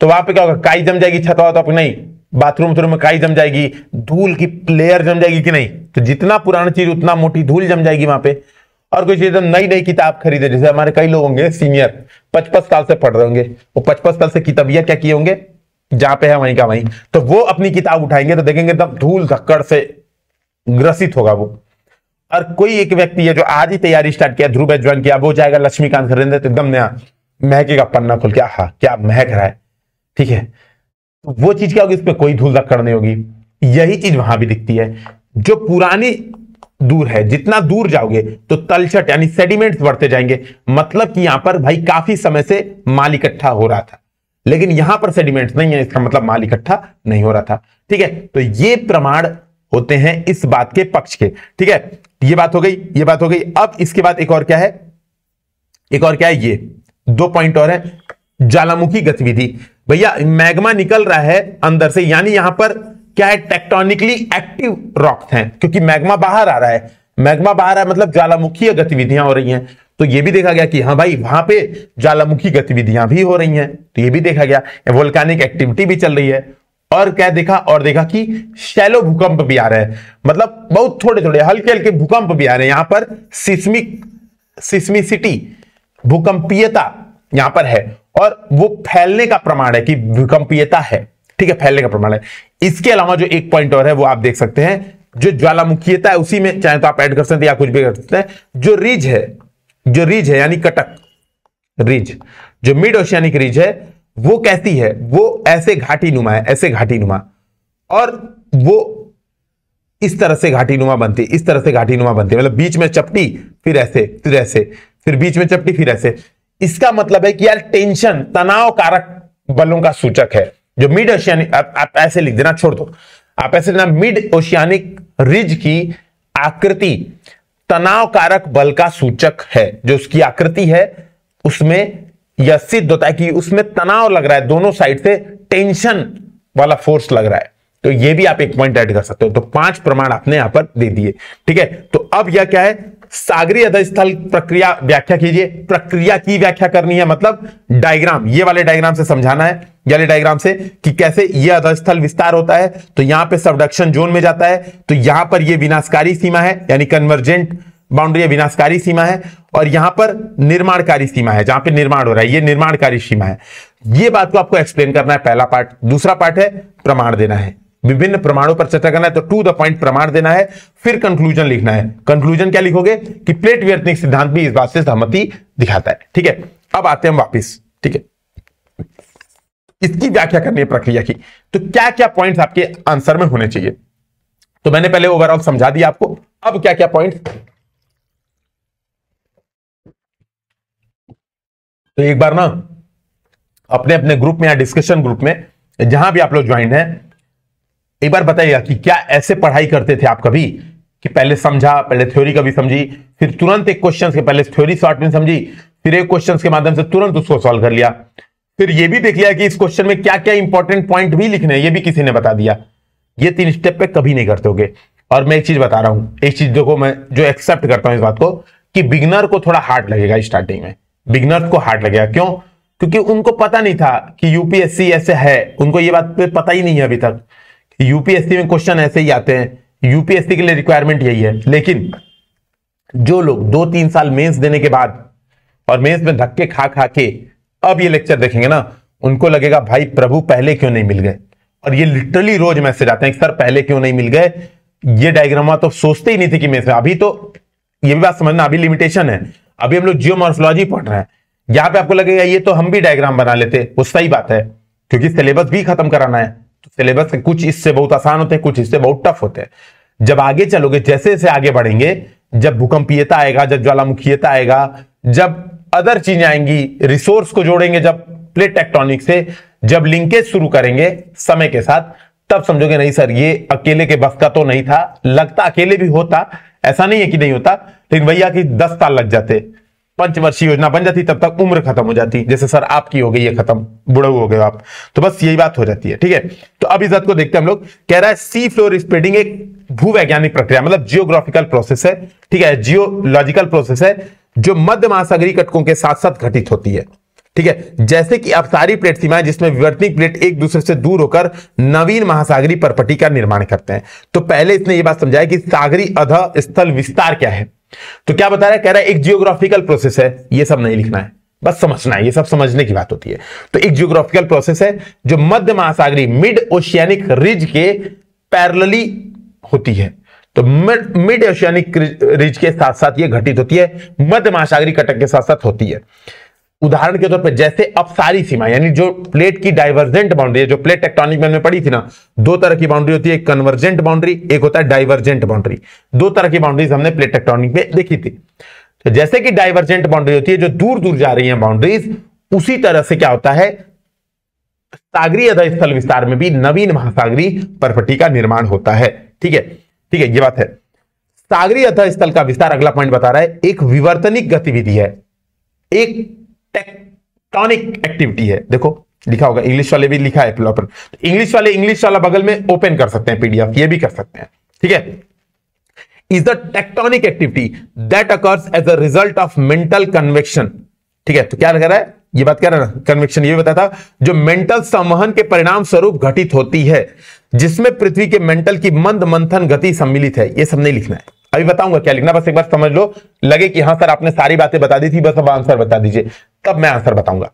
तो वहाँ पे क्या होगा, काई जम जाएगी, छत तो नहीं बाथरूम में काई जम जाएगी, धूल की लेयर जम जाएगी कि नहीं? तो जितना पुराना चीज़, उतना मोटी धूल जम जाएगी वहाँ पे। और कोई चीज़, नई नई किताब खरीदे, जैसे हमारे कई लोग होंगे सीनियर पचपन साल से पढ़ रहे होंगे, वो पचपन साल से किताबिया क्या किए होंगे? जहाँ पे है वहीं का वहीं। तो वो अपनी किताब उठाएँगे तो देखेंगे एकदम धूल, धक्कड़ से ग्रसित होगा वो। और कोई एक व्यक्ति है जो आज ही तैयारी स्टार्ट किया, ध्रुव ज्वाइन किया, वो जाएगा लक्ष्मीकांत खरीदे तो एकदम नया महकेगा पन्ना खोल के हा क्या महक रहा है। ठीक है? तो वो चीज़ क्या होगी इसमें कोई धूल धक्कड़ नहीं होगी। यही चीज़ वहाँ भी दिखती है, जो पुरानी दूर है, जितना दूर जाओगे तो तलछट, यानी सेडिमेंट्स बढ़ते जाएँगे। मतलब कि यहाँ पर भाई काफ़ी समय से माल इकट्ठा हो रहा था। लेकिन यहाँ पर सेडिमेंट्स नहीं है, इसका मतलब माल इकट्ठा नहीं हो रहा था। ठीक है? तो ये प्रमाण होते हैं इस बात के पक्ष के। ठीक है? ये बात हो गई, ये बात हो गई। अब इसके बाद एक और क्या है? एक और क्या है? ये। दो पॉइंट और है। ज्वालामुखी गतिविधि। भैया, मैग्मा निकल रहा है अंदर से, यानी यहाँ पर क्या है? टेक्टोनिकली एक्टिव रॉक्स हैं, क्योंकि मैग्मा बाहर आ रहा है। मैग्मा बाहर है मतलब ज्वालामुखी गतिविधियाँ हो रही हैं। तो ये भी देखा गया कि हाँ भाई, वहाँ पे ज्वालामुखी गतिविधियाँ भी हो रही हैं। तो ये भी देखा गया। वोल्केनिक एक्टिविटी भी चल रही है। और क्या देखा? और देखा कि शैलो भूकंप भी आ रहे हैं। मतलब बहुत थोड़े थोड़े, हल्के हल्के भूकंप भी आ रहे हैं। यहाँ पर सिस्मिक सिस्मिसिटी भूकंपीयता यहाँ पर है। और वो फैलने का प्रमाण है कि भूकंपीयता है। ठीक है, फैलने का प्रमाण है। इसके अलावा जो एक पॉइंट और है, वो आप देख सकते हैं, जो ज्वालामुखीयता है, उसी में चाहे तो आप ऐड कर सकते या कुछ भी कर सकते हैं। जो रिज है, जो रिज है, यानी कटक, रिज, जो मिड ओशियानिक रिज है वो कैसी है? वो ऐसे घाटी नुमा है ऐसे घाटी नुमा और वो इस तरह से घाटी नुमा बनती है इस तरह से घाटी नुमा बनती। है मतलब बीच में चपटी फिर ऐसे फिर ऐसे फिर बीच में चपटी फिर ऐसे। इसका मतलब है कि यार टेंशन तनाव कारक बलों का सूचक है। जो मिड ओशियानिक आप, आप ऐसे लिख देना छोड़ दो। आप ऐसे देना मिड ओशियानिक रिज की आकृति तनाव कारक बल का सूचक है। जो उसकी आकृति है उसमें यह सिद्ध होता है कि उसमें तनाव लग रहा है, दोनों साइड से टेंशन वाला फोर्स लग रहा है। तो ये भी आप एक पॉइंट ऐड कर सकते हो। तो पाँच प्रमाण आपने यहाँ पर दे दिए, ठीक है? तो अब यह क्या है? सागरी अधस्थल प्रक्रिया व्याख्या कीजिए। प्रक्रिया की व्याख्या करनी है मतलब डायग्राम। ये वाले डायग्राम से समझाना है। ये वाले डायग्राम से कि कैसे यह अधस्थल विस्तार होता है। तो यहाँ पे सबडक्शन जोन में जाता है। तो यहाँ पर यह विनाशकारी सीमा है, यानी कन्वर्जेंट बाउंड्री विनाशकारी सीमा है और यहाँ पर निर्माणकारी सीमा है, जहाँ पे निर्माण हो रहा है, ये निर्माणकारी सीमा है। ये बात को आपको एक्सप्लेन करना है, पहला पार्ट दूसरा पार्ट है, प्रमाण देना है। विभिन्न प्रमाणों पर चर्चा करना है तो टू द पॉइंट प्रमाण देना है, फिर कंक्लूजन लिखना है। कंक्लूजन क्या लिखोगे? कि प्लेट व्यर्थनिक सिद्धांत भी इस बात से सहमति दिखाता है। ठीक है, अब आते हैं वापिस। ठीक है, इसकी व्याख्या करनी है प्रक्रिया की। तो क्या क्या पॉइंट्स आपके आंसर में होने चाहिए? तो मैंने पहले ओवरऑल समझा दिया आपको। अब क्या क्या पॉइंट तो एक बार ना, अपने अपने ग्रुप में या डिस्कशन ग्रुप में, जहाँ भी आप लोग ज्वाइन है, एक बार बताइएगा कि क्या ऐसे पढ़ाई करते थे आप कभी? कि पहले समझा, पहले थ्योरी कभी समझी, फिर तुरंत एक क्वेश्चन के पहले थ्योरी शॉर्ट में समझी, फिर एक क्वेश्चन के माध्यम से तुरंत उसको सॉल्व कर लिया। फिर ये भी देख लिया कि इस क्वेश्चन में क्या क्या इंपॉर्टेंट पॉइंट भी लिखने हैं, ये भी किसी ने बता दिया। ये तीन स्टेप पे कभी नहीं करते होगे। और मैं एक चीज़ बता रहा हूँ, एक चीज़ देखो, मैं जो एक्सेप्ट करता हूँ इस बात को, कि बिगनर को थोड़ा हार्ड लगेगा स्टार्टिंग में। बिगनर को हार्ड लगेगा क्यों? क्योंकि उनको पता नहीं था कि यूपीएससी ऐसे है। उनको ये बात पे पता ही नहीं है अभी तक यूपीएससी में क्वेश्चन ऐसे ही आते हैं। यूपीएससी के लिए रिक्वायरमेंट यही है। लेकिन जो लोग दो तीन साल मेंस देने के बाद और मेंस में धक्के खा खा के अब ये लेक्चर देखेंगे ना, उनको लगेगा, भाई प्रभु, पहले क्यों नहीं मिल गए? और ये लिटरली रोज मैसेज आते हैं सर, पहले क्यों नहीं मिल गए? ये डायग्रामा तो सोचते ही नहीं थे कि मेंस में। अभी तो ये भी बात समझना, अभी लिमिटेशन है। अभी हम लोग जियोमॉर्फोलॉजी पढ़ रहे हैं। यहाँ पे आपको लगेगा, ये तो हम भी डायग्राम बना लेते, वो सही बात है, क्योंकि सिलेबस भी खत्म कराना है तो सिलेबस कुछ इससे बहुत आसान होते हैं, कुछ इससे बहुत टफ होते हैं। जब आगे चलोगे, जैसे जैसे आगे बढ़ेंगे, जब भूकंपीयता आएगा, जब ज्वालामुखीयता आएगा, जब अदर चीज़ें आएँगी रिसोर्स को जोड़ेंगे जब प्लेट टेक्टोनिक से, जब लिंकेज शुरू करेंगे समय के साथ, तब समझोगे, नहीं सर, ये अकेले के बस का तो नहीं था, लगता अकेले भी होता ऐसा नहीं है कि नहीं होता, लेकिन भैया की दस साल लग जाते। पंचवर्षीय योजना बन जाती, तब तक उम्र खत्म हो जाती। जैसे सर, आपकी हो गई है खत्म। बुढ़े हो गए आप। तो बस यही बात हो जाती है, ठीक है? तो अब इज़्ज़त को देखते हम लोग। कह रहा है सी फ्लोर स्प्रेडिंग एक भूवैज्ञानिक प्रक्रिया मतलब जियोग्राफिकल प्रोसेस है, ठीक है? जियोलॉजिकल प्रोसेस है, जो मध्य महासागरीय कटकों के साथ साथ घटित होती है। ठीक है? जैसे कि अब सारी प्लेट सीमाएँ जिसमें विवर्तनिक प्लेट एक दूसरे से दूर होकर नवीन महासागरी परपटी का निर्माण करते हैं। तो पहले इसने यह बात समझाया कि सागरी अध स्थल विस्तार क्या है। तो क्या बता रहा है? कह रहा है, एक जियोग्राफिकल प्रोसेस है। ये सब नहीं लिखना है। बस समझना है। ये सब समझने की बात होती है। तो एक जियोग्राफिकल प्रोसेस है जो मध्य महासागरी मिड ओशियानिक रिज के पैरलली होती है। तो मिड ओशियानिक रिज के साथ साथ ये घटित होती है। मध्य महासागरी कटक के साथ साथ होती है। उदाहरण के तौर पर जैसे अब सारी सीमा यानी जो प्लेट की डाइवर्जेंट बाउंड्री है, जो प्लेट टेक्टोनिक में पड़ी थी ना, दो तरह की बाउंड्री होती है, एक कन्वर्जेंट बाउंड्री एक होता है डाइवर्जेंट बाउंड्री दो तरह की बाउंड्रीज हमने प्लेट टेक्टोनिक में देखी थी। तो जैसे कि डाइवर्जेंट बाउंड्री होती है, जो दूर दूर जा रही है बाउंड्रीज उसी तरह से क्या होता है सागरीय स्थल विस्तार में भी नवीन महासागरी परपटी का निर्माण होता है। ठीक है? ठीक है, ये बात है। सागरीय स्थल का विस्तार अगला पॉइंट बता रहा है, एक विवर्तनिक गतिविधि है। एक टेक्टोनिक एक्टिविटी है। देखो, लिखा होगा इंग्लिश वाले भी लिखा है पर इंग्लिश वाले इंग्लिश वाला बगल में ओपन कर सकते हैं पीडीएफ ये भी कर सकते हैं। ठीक है? Is the tectonic activity that occurs as a result of mantle convection ठीक है तो क्या लग रहा है? ये बात क्या रहा कन्वेक्शन ये बताया था, जो मेंटल संवहन के परिणाम स्वरूप घटित होती है, जिसमें पृथ्वी के मेंटल की मंद मंथन गति सम्मिलित है, ये सब नहीं लिखना है। अभी बताऊँगा क्या लिखना बस एक बार समझ लो। लगे कि हाँ सर, आपने सारी बातें बता दी थी, बस अब आंसर बता दीजिए। तब मैं आंसर बताऊँगा?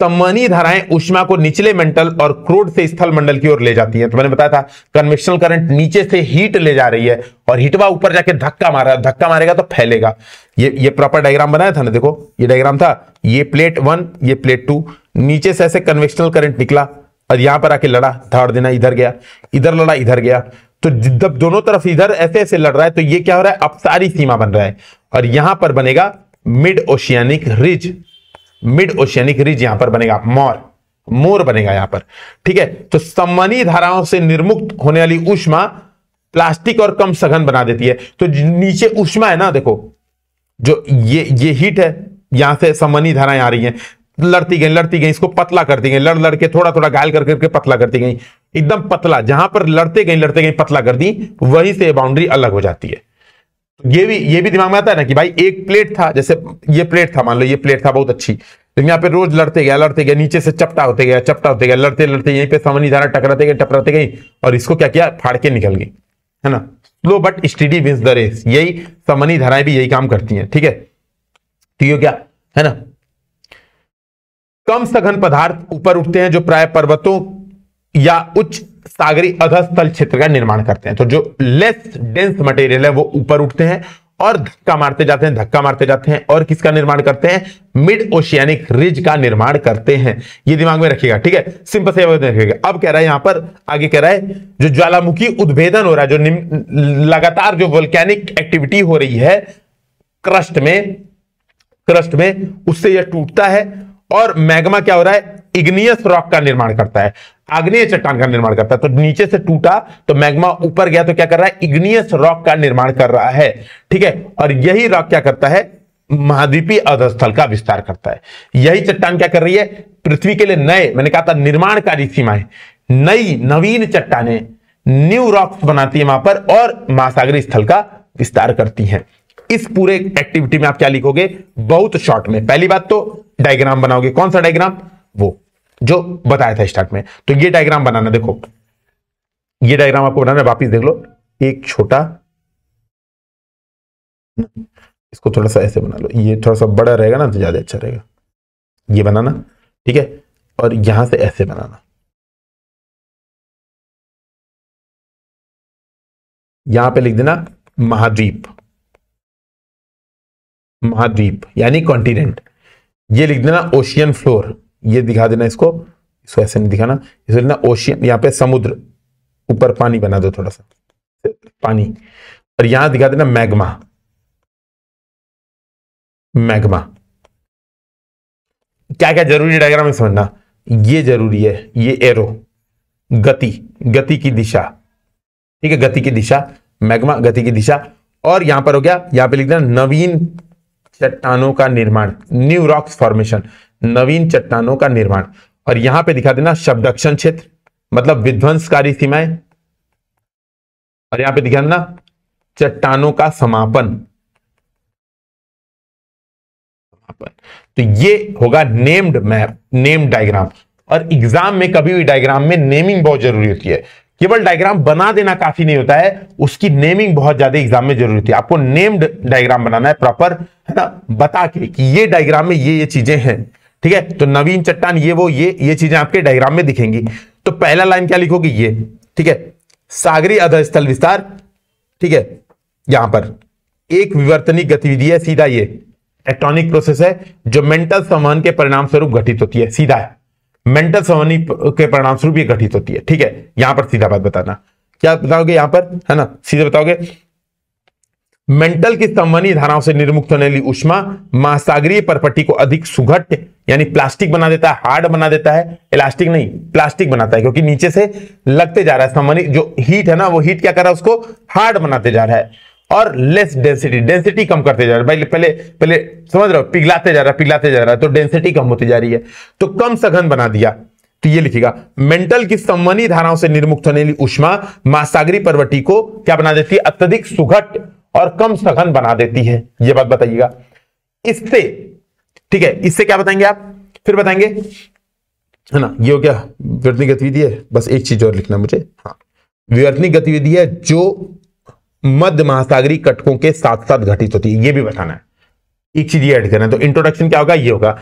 संवहनी धाराएँ उष्मा को निचले मंडल और क्रोड से स्थल मंडल की ओर ले जाती हैं। तो मैंने बताया था कन्वेक्शनल करंट नीचे से हीट ले जा रही है और हीटवा ऊपर जाके धक्का मारा, धक्का मारेगा तो फैलेगा। ये ये प्रॉपर डायग्राम बनाया था ना, देखो, ये डायग्राम था, ये प्लेट वन ये प्लेट टू नीचे से ऐसे कन्वेक्शनल करंट निकला और यहाँ पर आके लड़ा, धाड़ देना, इधर गया, इधर लड़ा, इधर गया। तो जब दोनों तरफ़ इधर ऐसे ऐसे लड़ रहा है तो ये क्या हो रहा है अब सारी सीमा बन रहा है और यहाँ पर बनेगा mid oceanic ridge mid oceanic ridge यहाँ पर बनेगा, मोर मोर बनेगा यहाँ पर, ठीक है? तो सम्मानी धाराओं से निर्मुक्त होने वाली उष्मा प्लास्टिक और कम सघन बना देती है। तो नीचे उष्मा है ना, देखो, जो ये ये हीट है, यहाँ से सम्मानी धाराएँ आ रही हैं। लड़ती गई लड़ती गई, इसको पतला करती गई, लड़ लड़ के थोड़ा थोड़ा घायल कर, करके पतला करती गई। एकदम पतला, जहाँ पर लड़ते गई लड़ते गई, पतला कर दी, वहीं से बाउंड्री अलग हो जाती है। ये भी ये भी दिमाग में आता है ना कि भाई एक प्लेट था, जैसे ये प्लेट था, मान लो ये प्लेट था बहुत अच्छी। लेकिन यहाँ पे रोज लड़ते गया लड़ते गया नीचे से चपटा होते गया चपटा होते गया लड़ते लड़ते यहीं पे समनी धारा टकराते गए टकराते गई और इसको क्या किया? फाड़ के निकल गई, है ना? Slow but steady wins the race यही समनी धाराएँ भी यही काम करती हैं, ठीक है? तो ये क्या है ना? कम सघन पदार्थ ऊपर उठते हैं जो प्राय पर्वतों या उच्च सागरी अधस्थल क्षेत्र का निर्माण करते हैं। तो जो लेस डेंस मटेरियल है, वो ऊपर उठते हैं और धक्का मारते जाते हैं, धक्का मारते जाते हैं और किसका निर्माण करते हैं? मिड ओशियानिक रिज का निर्माण करते हैं। ये दिमाग में रखिएगा, ठीक है? सिंपल से रखिएगा। अब कह रहा है यहाँ पर, आगे कह रहा है, जो ज्वालामुखी उद्भेदन हो रहा है, जो लगातार जो वोल्कैनिक एक्टिविटी हो रही है क्रस्ट में क्रस्ट में, उससे यह टूटता है और मैग्मा क्या हो रहा है? इग्नियस रॉक का निर्माण करता है। आग्नेय चट्टान का निर्माण करता है। तो नीचे से टूटा तो मैग्मा ऊपर गया तो क्या कर रहा है? इग्नियस रॉक का निर्माण कर रहा है। ठीक है? और यही रॉक क्या करता है? महाद्वीपीय अधस्थल का विस्तार करता है। यही चट्टान क्या कर रही है? पृथ्वी के लिए नए, मैंने कहा था निर्माणकारी सीमाएँ, नई, नवीन चट्टाने न्यू रॉक्स बनाती है वहाँ पर और महासागरी स्थल का विस्तार करती हैं। इस पूरे एक्टिविटी में आप क्या लिखोगे? बहुत शॉर्ट में। पहली बात तो डायग्राम बनाओगे। कौन सा डायग्राम वो। जो बताया था स्टार्ट में। तो ये डायग्राम बनाना, देखो। ये डायग्राम आपको बनाना वापिस देख लो। एक छोटा, इसको थोड़ा सा ऐसे बना लो। ये थोड़ा सा बड़ा रहेगा ना तो ज़्यादा अच्छा रहेगा। ये बनाना, ठीक है? और यहाँ से ऐसे बनाना। यहाँ पे लिख देना, महाद्वीप। महाद्वीप, यानी कॉन्टिनेंट ये लिख देना ओशियन फ्लोर ये दिखा देना इसको इसको ऐसे नहीं दिखाना। इसको लिखना ओशियन यहाँ पे समुद्र, ऊपर पानी बना दो थोड़ा सा। पानी। और यहाँ दिखा देना मैग्मा मैग्मा क्या क्या ज़रूरी डायग्राम में समझना। ये ज़रूरी है, ये एरो गति। गति की दिशा। ठीक है, गति की दिशा। मैग्मा गति की दिशा। और यहाँ पर हो गया, यहाँ पे लिख देना नवीन चट्टानों का निर्माण। न्यू रॉक्स फॉर्मेशन नवीन चट्टानों का निर्माण। और यहाँ पे दिखा देना शब्दक्षण क्षेत्र मतलब विध्वंसकारी सीमाएँ। और यहाँ पे दिखा देना चट्टानों का समापन। समापन। तो ये होगा नेम्ड मैप नेम्ड डायग्राम। और एग्ज़ाम में कभी भी डायग्राम में नेमिंग बहुत ज़रूरी होती है। केवल डायग्राम बना देना काफ़ी नहीं होता है, उसकी नेमिंग बहुत ज़्यादा एग्ज़ाम में ज़रूरी होती है। आपको नेम्ड डायग्राम बनाना है प्रॉपर, है ना? बता के कि ये डायग्राम में ये ये चीज़ें हैं। ठीक है? तो नवीन चट्टान, ये वो, ये ये चीज़ें आपके डायग्राम में दिखेंगी। तो पहला लाइन क्या लिखोगे? ये, ठीक है? सागरी अधस्थल विस्तार, ठीक है? यहाँ पर। एक विवर्तनिक गतिविधि है, सीधा ये। टेक्टोनिक प्रोसेस है, जो मेंटल संवहन के परिणाम स्वरूप घटित होती है, सीधा है। मेंटल संवहनी के परिणाम स्वरूप ये घटित होती है, ठीक है? यहाँ पर सीधा बात बताना। क्या बताओगे यहाँ पर? है ना? सीधे बताओगे। मेंटल की संवहनी धाराओं से निर्मुक्त होने वाली उष्मा महासागरीय परपट्टी को अधिक सुघट यानी प्लास्टिक बना देता है, हार्ड बना देता है, इलास्टिक नहीं, प्लास्टिक बनाता है, क्योंकि नीचे से लगते जा रहा है संवहनी जो हीट है ना, वो हीट क्या कर रहा है उसको हार्ड बनाते जा रहा है। और लेस डेंसिटी डेंसिटी कम करते जा रहा है। पहले पहले समझ रहे हो, पिघलाते जा रहा है, पिघलाते जा रहा है तो डेंसिटी कम होती जा रही है। तो कम सघन बना दिया। तो ये लिखेगा मेंटल की संवनी धाराओं से निर्मुक्त होने वाली उष्मा महासागरी पर्वटी को क्या बना देती है? अत्यधिक सुघट और कम सघन बना देती है। ये बात बताइएगा। इससे ठीक है, इससे क्या बताएँगे आप? फिर बताएँगे, है ना, ये हो क्या विवर्तनिक गतिविधि है, बस एक चीज़ और लिखना मुझे। हाँ विवर्तनिक गतिविधि है जो मध्य महासागरी कटकों के साथ साथ घटित होती है, ये भी बताना है। एक चीज़ ये ऐड करना है तो इंट्रोडक्शन क्या होगा? ये होगा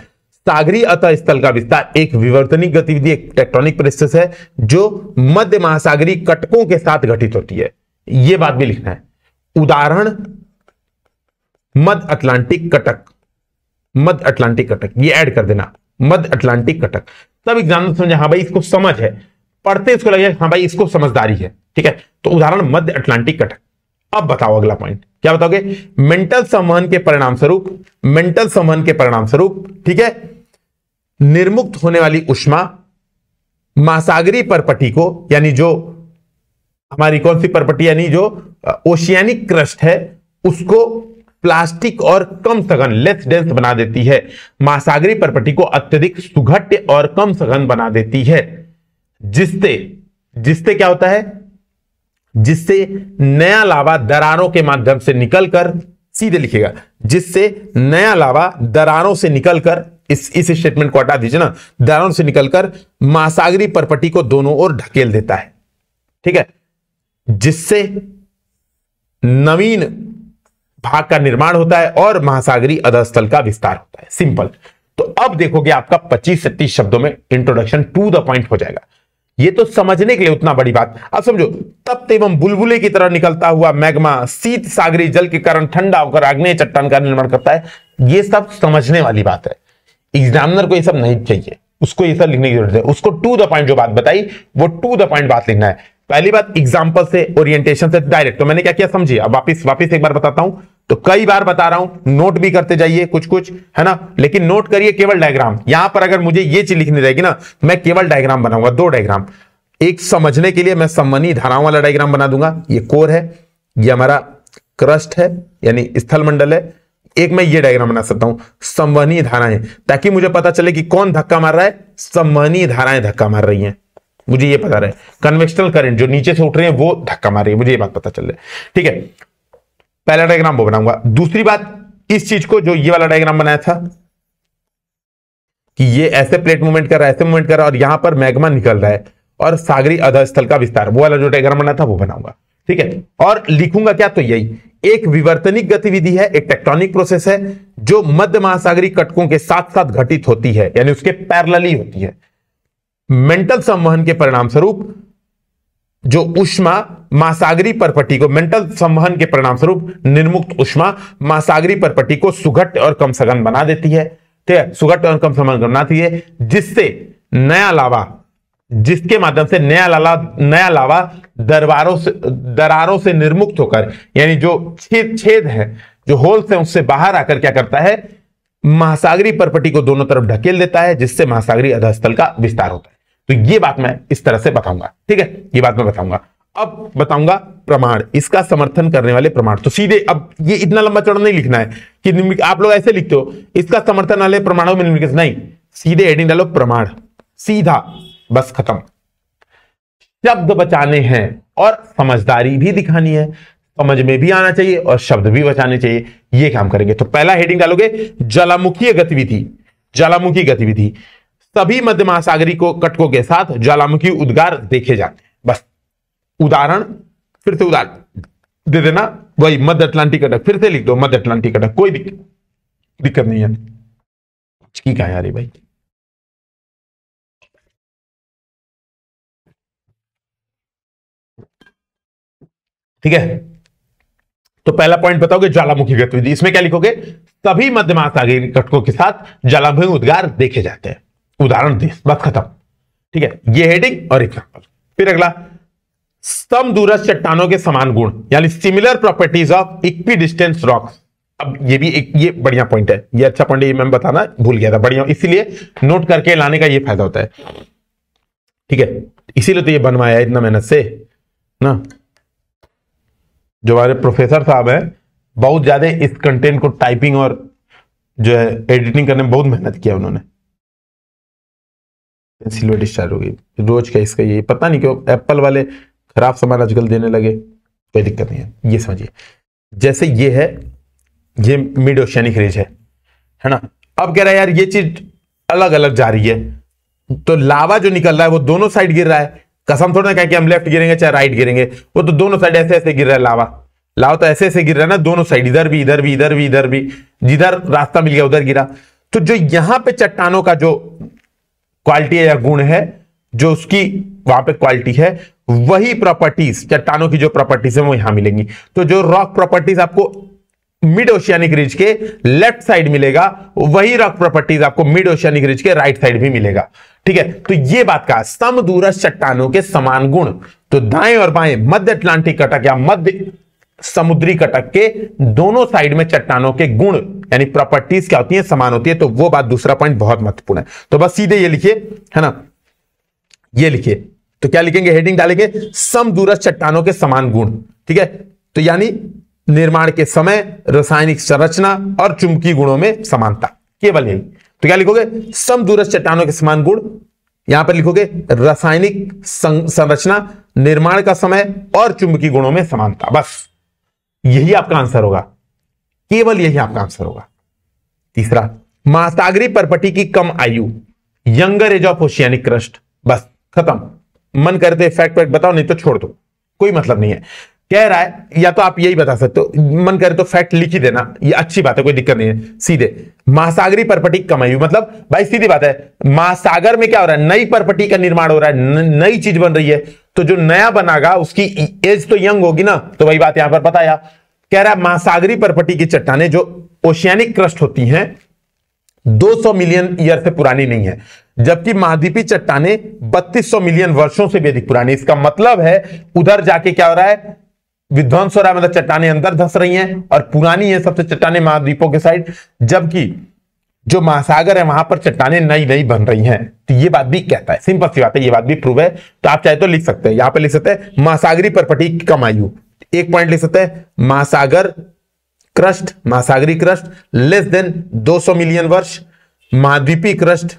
सागरी अतः स्थल का विस्तार, एक विवर्तनिक गतिविधि, एक टेक्टोनिक प्रोसेस है, जो मध्य महासागरी कटकों के साथ घटित होती है यह बात भी लिखना है। उदाहरण, मध्य अटलांटिक कटक मध्य अटलांटिक कटक, ये ऐड कर देना, मध्य अटलांटिक कटक। तब एग्ज़ाम समझे हाँ भाई, इसको समझ है। पढ़ते इसको लगे हाँ भाई, इसको समझदारी है, ठीक है? तो उदाहरण, मध्य अटलांटिक कटक। अब बताओ अगला पॉइंट क्या बताओगे? मेंटल संवहन के परिणाम स्वरूप मेंटल संवहन के परिणाम स्वरूप ठीक है? निर्मुक्त होने वाली उष्मा महासागरी परपटी को, यानी जो हमारी कौन सी परपटी, यानी जो ओशियानिक क्रस्ट है, उसको प्लास्टिक और कम सघन लेस डेंस बना देती है। महासागरी परपटी को अत्यधिक सुघट्य और कम सघन बना देती है। जिससे जिससे क्या होता है? जिससे नया लावा दरारों के माध्यम से निकलकर, सीधे लिखेगा, जिससे नया लावा दरारों से निकलकर, इस इस स्टेटमेंट को हटा दीजिए ना, दरारों से निकलकर महासागरी परपटी को दोनों ओर ढकेल देता है। ठीक है? जिससे नवीन भाग का निर्माण होता है और महासागरी अधस्थल का विस्तार होता है। सिंपल। तो अब देखोगे आपका 25 से 30 शब्दों में इंट्रोडक्शन टू द पॉइंट हो जाएगा। ये तो समझने के लिए उतना बड़ी बात। अब समझो, तप्त एवं बुलबुले की तरह निकलता हुआ मैग्मा शीत सागरी जल के कारण ठंडा होकर आग्नेय चट्टान का निर्माण करता है। ये सब समझने वाली बात है। एग्जामिनर को ये सब नहीं चाहिए। उसको ये सब लिखने की ज़रूरत है। उसको टू द पॉइंट जो बात बताई, वो टू द पॉइंट बात लिखना है। पहली बात एग्ज़ाम्पल से ओरिएंटेशन से डायरेक्ट तो मैंने क्या किया, समझिए। अब वापिस वापिस एक बार बताता हूँ। तो कई बार बता रहा हूँ नोट भी करते जाइए कुछ कुछ है ना? लेकिन नोट करिए केवल डायग्राम यहाँ पर अगर मुझे ये चीज़ लिखनी रहेगी ना, मैं केवल डायग्राम बनाऊँगा, दो डायग्राम एक समझने के लिए मैं संवनी धाराओं वाला डायग्राम बना दूँगा। ये कोर है, ये हमारा क्रस्ट है, यानी स्थल मंडल है। एक मैं ये डायग्राम बना सकता हूँ संवहनीय धाराएँ, ताकि मुझे पता चले कि कौन धक्का मार रहा है। संवहनीय धाराएँ धक्का मार रही हैं। मुझे ये पता रहे। कन्वेक्शनल करंट जो नीचे से उठ रहे हैं, वो धक्का मार रही है। मुझे ये बात पता चल रहा है। ठीक है? पहला डायग्राम वो बनाऊँगा। दूसरी बात, इस चीज़ को जो ये वाला डायग्राम बनाया था, कि ये ऐसे प्लेट मूवमेंट कर रहा है, ऐसे मूवमेंट कर रहा है, और यहाँ पर मैग्मा निकल रहा है, और सागरी अधस्थल का विस्तार। वो वाला जो डायग्राम बना था, वो बनाऊँगा। ठीक है? और लिखूँगा क्या? तो यही। एक विवर्तनिक गतिविधि है, एक टेक्टोनिक प्रोसेस है, जो मध्य महासागरी कटकों के साथ साथ घटित होती है, यानी उसके पैरलली होती है। मेंटल संवहन के परिणाम स्वरूप जो उष्मा महासागरी परपट्टी को मेंटल संवहन के परिणाम स्वरूप निर्मुक्त उष्मा महासागरी परपट्टी को सुघट और कम सघन बना देती है। ठीक है सुघट और कम सघन बनाती है, जिससे नया लावा, जिसके माध्यम से नया लाला, नया लावा दरबारों से, दरारों से निर्मुक्त होकर, यानी जो छेद छेद है, जो होल्स है, उससे बाहर आकर क्या करता है? महासागरी परपटी को दोनों तरफ़ ढकेल देता है, जिससे महासागरी अधस्थल का विस्तार होता है। तो ये बात मैं इस तरह से बताऊँगा, ठीक है? ये बात मैं बताऊँगा। अब बताऊँगा प्रमाण, इसका समर्थन करने वाले प्रमाण। तो सीधे अब ये इतना लंबा चौड़ा नहीं लिखना है कि आप लोग ऐसे लिखते हो, इसका समर्थन वाले प्रमाणों में निम्नलिखित नहीं। सीधे हेडिंग डालो, प्रमाण। सीधा, बस खत्म। शब्द बचाने हैं और समझदारी भी दिखानी है। समझ में भी आना चाहिए और शब्द भी बचाने चाहिए। ये काम करेंगे। तो पहला हेडिंग डालोगे ज्वालामुखी गतिविधि। ज्वालामुखी गतिविधि। सभी मध्य महासागरी को कटकों के साथ ज्वालामुखी उद्गार देखे जाते हैं। बस, उदाहरण, फिर से उदाहरण दे देना। वही मध्य अटलांटिक कटक फिर से लिख दो, मध्य अटलांटिक कटक कोई दिक्कत नहीं है। ठीक है यार भाई। ठीक है? तो पहला पॉइंट बताओगे, ज्वालामुखी गतिविधि। इसमें क्या लिखोगे? सभी मध्य महासागरीय कटकों के साथ ज्वालामुखी उद्गार देखे जाते हैं। उदाहरण दे बस खत्म। ठीक है, ये हेडिंग और एग्ज़ाम्पल फिर अगला सम दूरस्थ चट्टानों के समान गुण, यानी similar properties of equidistance rocks अब ये भी एक, ये बढ़िया पॉइंट है। ये अच्छा पॉइंट है मैं बताना भूल गया था। बढ़िया, इसीलिए नोट करके लाने का ये फ़ायदा होता है। ठीक है, इसीलिए तो ये बनवाया इतना मेहनत से, ना? जो हमारे प्रोफेसर साहब हैं, बहुत ज़्यादा इस कंटेंट को टाइपिंग और जो है एडिटिंग करने में बहुत मेहनत किया उन्होंने। सिल्वर डिस्चार्ज हो गई। रोज का इसका ये, पता नहीं क्यों, एप्पल वाले खराब सामान आजकल देने लगे। कोई दिक्कत नहीं है, ये समझिए। जैसे ये है, ये मिड ओशियानिक रेज है है ना? अब कह रहा है, यार, ये चीज़ अलग अलग जा रही है। तो लावा जो निकल रहा है, वो दोनों साइड गिर रहा है। कसम थोड़ा ना कह कि हम लेफ़्ट गिरेंगे चाहे राइट गिरेंगे, वो तो दोनों साइड ऐसे ऐसे गिर रहा है लावा। लावा तो ऐसे ऐसे गिर रहा है ना, दोनों साइड, इधर भी इधर भी इधर भी इधर भी, जिधर रास्ता मिल गया, उधर गिरा। तो जो यहाँ पे चट्टानों का जो क्वालिटी है या गुण है, जो उसकी वहाँ पे क्वालिटी है, वही प्रॉपर्टीज़ चट्टानों की जो प्रॉपर्टीज़ है, वो यहाँ मिलेंगी। तो जो रॉक प्रॉपर्टीज़ आपको मिड ओशियानिक रिज के लेफ़्ट साइड मिलेगा, वही रॉक प्रॉपर्टीज़ आपको मिड ओशियानिक रिज के राइट साइड भी मिलेगा। ठीक है? तो ये बात का समदूरस्थ चट्टानों के समान गुण। तो दाएँ और बाएँ, मध्य अटलांटिक कटक या मध्य समुद्री कटक के दोनों साइड में चट्टानों के गुण, यानी प्रॉपर्टीज़ क्या होती है? समान होती है। तो वो बात दूसरा पॉइंट बहुत महत्वपूर्ण है। तो बस सीधे ये लिखिए, है ना? ये लिखिए। तो क्या लिखेंगे? हेडिंग डालेंगे समदूरस्थ चट्टानों के समान गुण, ठीक है? तो यानी निर्माण के समय, रासायनिक संरचना और चुंबकीय गुणों में समानता, केवल यही। तो क्या लिखोगे? समदूरस्थ चट्टानों के समान गुण, यहाँ पर लिखोगे, रासायनिक संरचना, निर्माण का समय और चुंबकीय गुणों में समानता, बस। यही आपका आंसर होगा। केवल यही आपका आंसर होगा। तीसरा महासागरी परपटी की कम आयु, younger age of oceanic crust. बस, खत्म। मन करते फैक्ट फैक्ट बताओ, नहीं तो छोड़ दो। कोई मतलब नहीं है। कह रहा है, या तो आप यही बता सकते हो, मन करे तो फैक्ट लिख ही देना, ये अच्छी बात है, कोई दिक्कत नहीं है। सीधे महासागरी परपटी कम आयु मतलब भाई सीधी बात है महासागर में क्या हो रहा है, नई परपटी का निर्माण हो रहा है नई चीज़ बन रही है। तो जो नया बनागा, उसकी एज तो यंग होगी ना तो वही बात यहाँ पर बताया। कह रहा है, महासागरी परपटी की चट्टाने जो ओशियानिक क्रस्ट होती हैं 200 मिलियन ईयर से पुरानी नहीं है, जबकि महाद्वीपी चट्टाने 3200 मिलियन वर्षों से भी अधिक पुरानी इसका मतलब है, उधर जाके क्या हो रहा है, विध्वंस हो रहा है मतलब चट्टाने अंदर धस रही हैं, और पुरानी है सबसे चट्टाने महाद्वीपों के साइड जबकि जो महासागर है, वहाँ पर चट्टाने नई नई बन रही हैं। तो ये बात भी कहता है। सिंपल सी बात है, ये बात भी प्रूव है। तो आप चाहे तो लिख सकते हैं। यहाँ पर लिख सकते हैं, महासागरी परपटी कम आयु एक पॉइंट लिख सकते हैं, महासागर क्रस्ट महासागरी क्रस्ट लेस देन 200 मिलियन वर्ष। महाद्वीपी क्रस्ट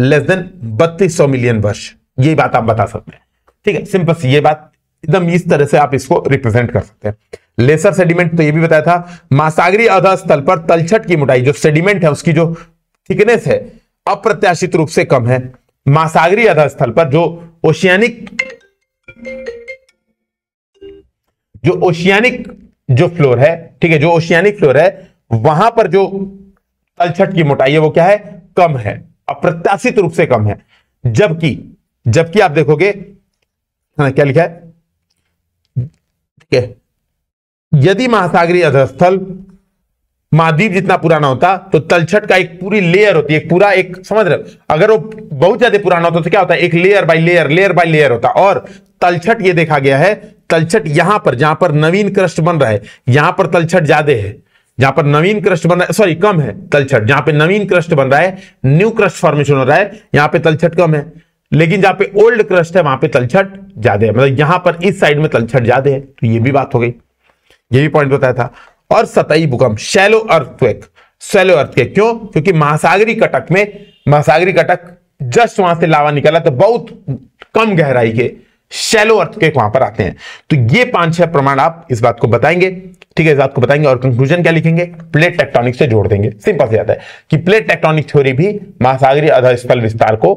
लेस देन 3200 मिलियन वर्ष। ये बात आप बता सकते हैं। ठीक है, सिंपल सी ये बात। एकदम इस तरह से आप इसको रिप्रेजेंट कर सकते हैं। लेसर सेडिमेंट तो ये भी बताया था महासागरी अध स्थल पर तलछट की मोटाई जो सेडिमेंट है उसकी जो थिकनेस है अप्रत्याशित रूप से कम है। महासागरी अध स्थल पर जो ओशियानिक जो ओशियानिक जो फ्लोर है ठीक है जो ओशियानिक फ्लोर है वहाँ पर जो तलछट की मोटाई है वो क्या है? कम है अप्रत्याशित रूप से कम है। जबकि जबकि आप देखोगे हाँ, क्या लिखा है? ठीक है? यदि महासागरीय अधस्थल महाद्वीप जितना पुराना होता तो तलछट का एक पूरी लेयर होती है एक पूरा एक, समझ रहे अगर वो बहुत ज़्यादा पुराना होता तो क्या होता है? एक layer by layer layer by layer होता। और तलछट ये देखा गया है, तलछट यहाँ पर, जहाँ पर नवीन क्रस्ट बन रहा है, यहाँ पर तलछट ज़्यादा है। जहाँ पर नवीन क्रस्ट बन रहा है सॉरी कम है तलछट। जहाँ पे नवीन क्रस्ट बन रहा है न्यू क्रस्ट फॉर्मेशन हो रहा है, यहाँ पे तलछट कम है। लेकिन जहाँ पे ओल्ड क्रस्ट है, वहाँ पे तलछट ज़्यादा है। मतलब यहाँ पर इस साइड में तलछट ज़्यादा है तो ये भी बात हो गई। ये भी पॉइंट बताया था। और सतही भूकंप शैलो अर्थक्वेक शैलो अर्थक्वेक क्यों? क्योंकि महासागरी कटक में, महासागरी कटक जस्ट वहाँ से लावा निकला तो बहुत कम गहराई के शैलो अर्थक्वेक वहाँ पर आते हैं। तो ये पाँच छह प्रमाण आप इस बात को बताएँगे। ठीक है, इस बात को बताएँगे और कंक्लूजन क्या लिखेंगे? प्लेट टेक्टोनिक से जोड़ देंगे। सिंपल से आता है कि प्लेट टेक्टोनिक थ्योरी भी महासागरी अधस्थल विस्तार को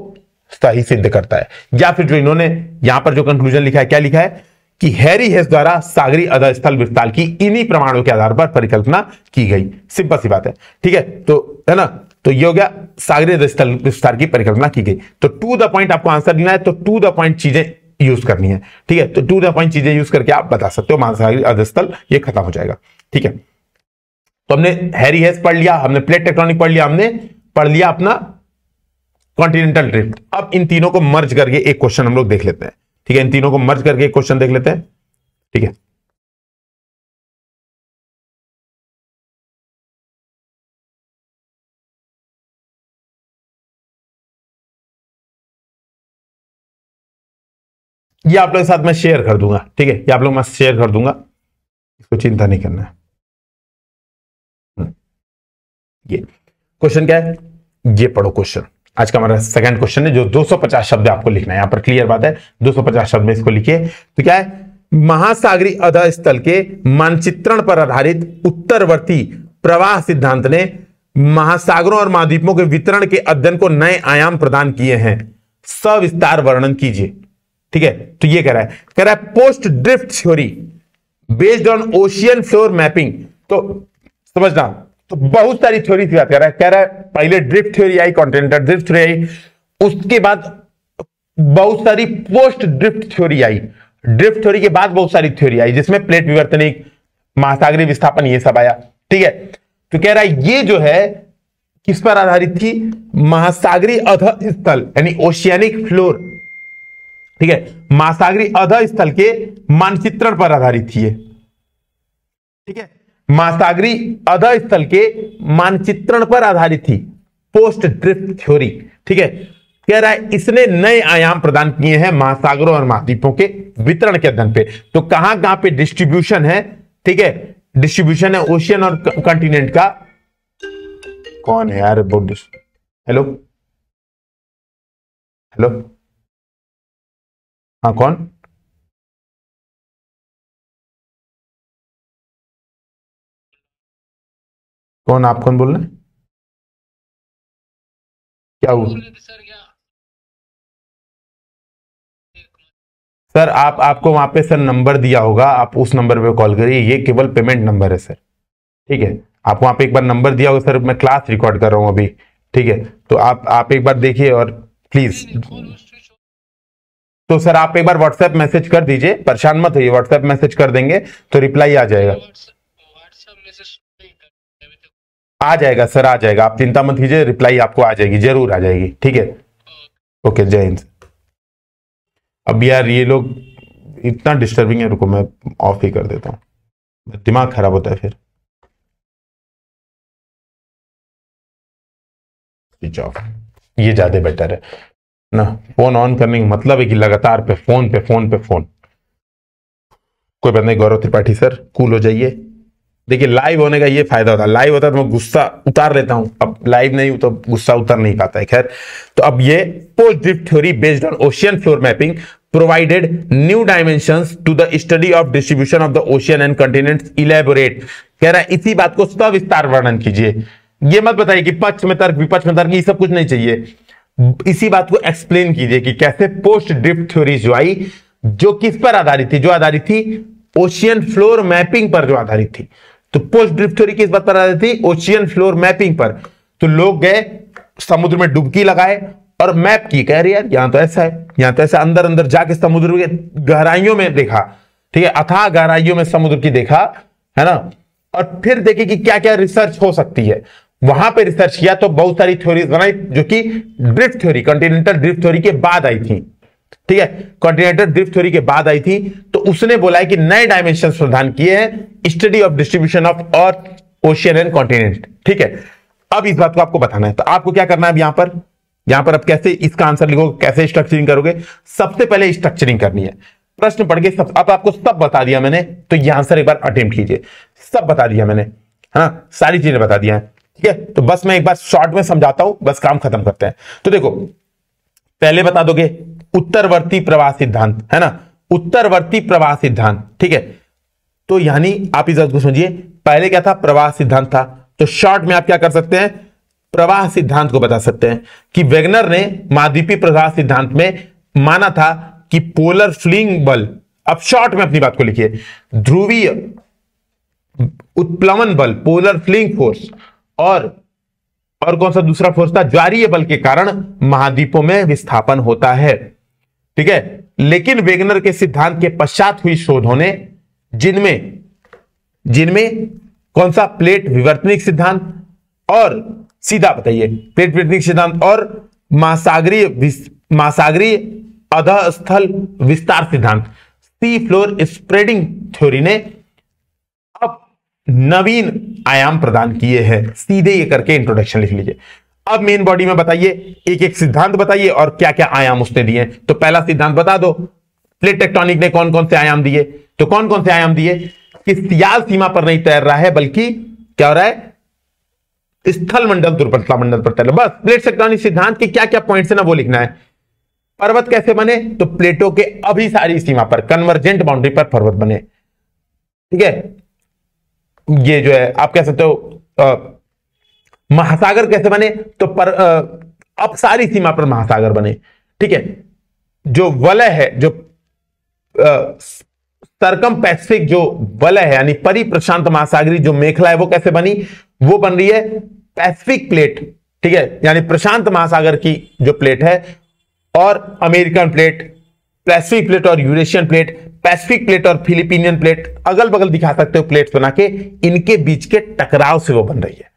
सही सिद्ध करता है। या फिर जो इन्होंने यहाँ पर जो कंक्लूजन लिखा है, क्या लिखा है? कि हैरी हेस द्वारा सागरी अधस्थल विस्तार की इन्हीं प्रमाणों के आधार पर परिकल्पना की गई। सिंपल सी बात है। ठीक है? तो है ना? तो ये हो गया सागरी अधस्थल विस्तार की परिकल्पना की गई। तो टू द पॉइंट आपको आंसर देना है तो टू द पॉइंट चीज़ें यूज़ करनी है। ठीक है? तो टू द पॉइंट चीज़ें यूज़ करके आप बता सकते हो, महासागरी अधस्थल ये खत्म हो जाएगा। ठीक है? तो हमने हैरी हेस पढ़ लिया, हमने प्लेट टेक्ट्रॉनिक पढ़ लिया, हमने पढ़ लिया अपना कॉन्टिनेंटल ड्रिफ्ट अब इन तीनों को मर्ज करके एक क्वेश्चन हम लोग देख लेते हैं। ठीक है, इन तीनों को मर्ज करके एक क्वेश्चन देख लेते हैं। ठीक है। ये आप लोग के साथ मैं शेयर कर दूँगा। ठीक है, ये आप लोग मैं शेयर कर दूँगा। इसको चिंता नहीं करना है। हम्म। ये। क्वेश्चन क्या है? ये पढ़ो क्वेश्चन आज का हमारा सेकंड क्वेश्चन है, जो 250 शब्द आपको लिखना है। यहाँ पर क्लियर बात है 250 शब्द में इसको लिखिए। तो क्या है? महासागरी अध स्थल के मानचित्रण पर आधारित उत्तरवर्ती प्रवाह सिद्धांत ने महासागरों और महाद्वीपों के वितरण के अध्ययन को नए आयाम प्रदान किए हैं। सविस्तार वर्णन कीजिए। ठीक है? तो ये कह रहा है। कह रहा है post drift theory based on ocean floor mapping तो समझना तो बहुत सारी थ्योरी की बात कर रहा है कह रहा है पहले ड्रिफ्ट थ्योरी आई कॉन्टिनेंटल ड्रिफ्ट थ्योरी आई। उसके बाद बहुत सारी पोस्ट ड्रिफ्ट थ्योरी आई। ड्रिफ्ट थ्योरी के बाद बहुत सारी थ्योरी आई, जिसमें प्लेट विवर्तनिक महासागरी विस्थापन, ये सब आया। ठीक है? तो कह रहा है, ये जो है, किस पर आधारित थी? महासागरी अध स्थल यानी ओशियानिक फ्लोर ठीक है? महासागरी अध स्थल के मानचित्रण पर आधारित थी ठीक है? महासागरी अध स्थल के मानचित्रण पर आधारित थी, पोस्ट ड्रिफ्ट थ्योरी, ठीक है? कह रहा है, इसने नए आयाम प्रदान किए हैं महासागरों और महाद्वीपों के वितरण के अध्ययन पे। तो कहाँ कहाँ पे डिस्ट्रीब्यूशन है, ठीक है? डिस्ट्रीब्यूशन है ओशियन और कंटिनेंट का। कौन है यार हेलो? हेलो? हाँ कौन? कौन आप कौन बोल रहे हैं? क्या हुआ? सर आप आपको वहाँ पे सर नंबर दिया होगा। आप उस नंबर पे कॉल करिए। ये केवल पेमेंट नंबर है सर। ठीक है? आप वहाँ पे एक बार नंबर दिया होगा सर। मैं क्लास रिकॉर्ड कर रहा हूँ अभी। ठीक है? तो आप आप एक बार देखिए और प्लीज़। तो सर आप एक बार व्हाट्सएप मैसेज कर दीजिए। परेशान मत होइए व्हाट्सएप मैसेज कर देंगे तो रिप्लाई आ जाएगा। आ जाएगा, सर आ जाएगा। आप चिंता मत कीजिए, रिप्लाई आपको आ जाएगी, ज़रूर आ जाएगी, ठीक है? ओके, जय हिंद। अब यार, ये लोग इतना डिस्टर्बिंग है, रुको मैं ऑफ़ ही कर देता हूँ। दिमाग खराब होता है फिर। स्विच ऑफ़ ये ज़्यादा बेटर है। ना फ़ोन ऑन करने का मतलब है कि लगातार पे फ़ोन पे फ़ोन पे फ़ोन कोई बात नहीं, गौरव त्रिपाठी सर कूल हो जाइए। देखिए लाइव होने का ये फ़ायदा होता है। लाइव होता है तो मैं गुस्सा उतार लेता हूँ। अब लाइव नहीं तो गुस्सा उतर नहीं पाता है, खैर। तो अब ये post drift theory based on ocean floor mapping provided new dimension to the study of distribution of the ocean and continents elaborate कह रहा है, इसी बात को सविस्तार वर्णन कीजिए। ये मत बताइए कि पक्ष में तर्क, विपक्ष में तर्क, ये सब कुछ नहीं चाहिए। इसी बात को एक्सप्लेन कीजिए कि कैसे पोस्ट ड्रिफ्ट थ्योरी जो आई, जो किस पर आधारित थी? जो आधारित थी ओशियन फ्लोर मैपिंग पर जो आधारित थी। तो पोस्ट ड्रिफ्ट थ्योरी किस बात पर आधारित थी ओशियन फ्लोर मैपिंग पर। तो लोग गए, समुद्र में डुबकी लगाए और मैप की, कह रही, यार, यहाँ तो ऐसा है, यहाँ तो ऐसा अंदर अंदर जाके समुद्र के गहराइयों में देखा, ठीक है, अथाह गहराइयों में समुद्र की देखा, है ना? और फिर देखे कि क्या क्या रिसर्च हो सकती है। वहाँ पे रिसर्च किया तो बहुत सारी थ्योरीज बनाई, जो कि drift theory continental drift theory के बाद आई थी। ठीक है? कॉन्टिनेंटल ड्रिफ्ट थ्योरी के बाद आई थी तो उसने बोला है कि नए डायमेंशन प्रदान किए हैं study of distribution of earth ocean and continent ठीक है? अब इस बात को आपको बताना है। तो आपको क्या करना है अब यहाँ पर? यहाँ पर अब कैसे इसका आंसर लिखोगे, कैसे स्ट्रक्चरिंग करोगे? सबसे पहले स्ट्रक्चरिंग करनी है। प्रश्न पढ़ के सब अब आपको सब बता दिया मैंने तो ये आंसर एक बार अटेम्प्ट कीजिए। सब बता दिया मैंने। है ना सारी चीज़ें बता दिया है। ठीक है? तो बस मैं एक बार शॉर्ट में समझाता हूँ, बस काम खत्म करते हैं। तो देखो, पहले बता दोगे उत्तरवर्ती प्रवाह सिद्धांत, है ना? उत्तरवर्ती प्रवाह सिद्धांत, ठीक है? तो यानी आप इस बात को समझिए, पहले क्या था? प्रवाह सिद्धांत था। तो शॉर्ट में आप क्या कर सकते हैं? प्रवाह सिद्धांत को बता सकते हैं कि वेगनर ने महाद्वीपीय प्रवाह सिद्धांत में माना था कि पोलर फ्लिंग बल, अब शॉर्ट में अपनी बात को लिखिए, ध्रुवीय उत्प्लवन बल, पोलर फ्लिंग फोर्स, और और कौन सा दूसरा फोर्स था? ज्वारीय बल के कारण महाद्वीपों में विस्थापन होता है। ठीक है? लेकिन वेगनर के सिद्धांत के पश्चात हुई शोधों ने जिनमें जिनमें कौन सा प्लेट विवर्तनिक सिद्धांत? और सीधा बताइए, प्लेट विवर्तनिक सिद्धांत और महासागरीय महासागरीय अधस्थल विस्तार सिद्धांत। सी फ्लोर स्प्रेडिंग थ्योरी ने अब नवीन आयाम प्रदान किए हैं। सीधे ये करके इंट्रोडक्शन लिख लीजिए। अब मेन बॉडी में बताइए, एक एक सिद्धांत बताइए और क्या क्या आयाम उसने दिए तो पहला सिद्धांत बता दो प्लेट टेक्टोनिक ने कौन कौन से आयाम दिए? तो कौन कौन से आयाम दिए? कि सियाल सीमा पर नहीं तैर रहा है, बल्कि क्या हो रहा है? स्थल मंडल दुर्बलता मंडल पर तैर बस प्लेट टेक्टोनिक सिद्धांत के क्या क्या पॉइंट्स है ना, वो लिखना है। पर्वत कैसे बने? तो प्लेटों के अभिसारी सीमा पर कन्वर्जेंट बाउंड्री पर पर्वत बने। ठीक है? ये जो है, आप कह सकते हो महासागर कैसे बने? तो पर अपसारी सीमा पर महासागर बने। ठीक है? जो वलय है, जो सरकम पैसिफिक जो वलय है, यानी परि प्रशांत महासागरी जो मेखला है, वो कैसे बनी? वो बन रही है पैसिफिक प्लेट। ठीक है? यानी प्रशांत महासागर की जो प्लेट है और अमेरिकन प्लेट, पैसिफिक प्लेट और यूरेशियन प्लेट, पैसिफिक प्लेट और फिलिपिनियन प्लेट अगल बगल दिखा सकते हो प्लेट्स बना के। इनके बीच के टकराव से वो बन रही है।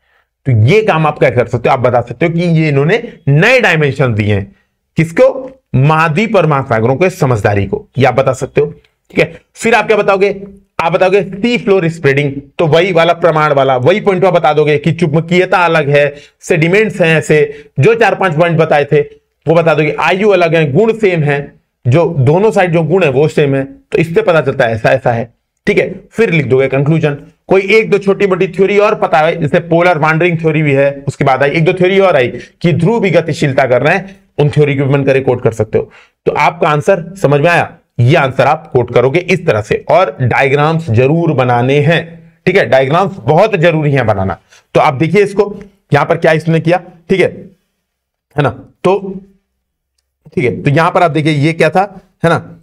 तो ये काम आप क्या कर सकते हो? आप बता सकते हो कि ये इन्होंने नए डायमेंशन दिए हैं। किसको? महाद्वीप और महासागरों के समझदारी को। ये आप बता सकते हो। ठीक है? फिर आप क्या बताओगे? आप बताओगे, सी फ्लोर स्प्रेडिंग। तो वही वाला प्रमाण वाला, वही पॉइंट आप बता दोगे कि चुंबकीयता अलग है सेडिमेंट्स हैं ऐसे, जो चार पाँच पॉइंट बताए थे, वो बता दोगे, आयु अलग है, गुण सेम है। जो दोनों साइड जो गुण है, वो सेम है। तो इससे पता चलता है, ऐसा ऐसा है। ठीक है? फिर लिख दोगे कंक्लूजन कोई एक दो छोटी मोटी थ्योरी और पता है, जैसे पोलर वांडरिंग थ्योरी भी है, उसके बाद आई, एक दो थ्योरी और आई कि ध्रुव भी गतिशीलता कर रहे हैं, उन थ्योरी को मन करे कोट कर सकते हो। तो आपका आंसर समझ में आया? ये आंसर आप कोट करोगे इस तरह से, और डायग्राम्स ज़रूर बनाने हैं, ठीक है? डायग्राम्स बहुत ज़रूरी है बनाना। तो आप देखिए इसको, यहाँ पर क्या इसने किया? ठीक है है ना? तो ठीक है तो यहाँ पर आप देखिए ये क्या था, है ना?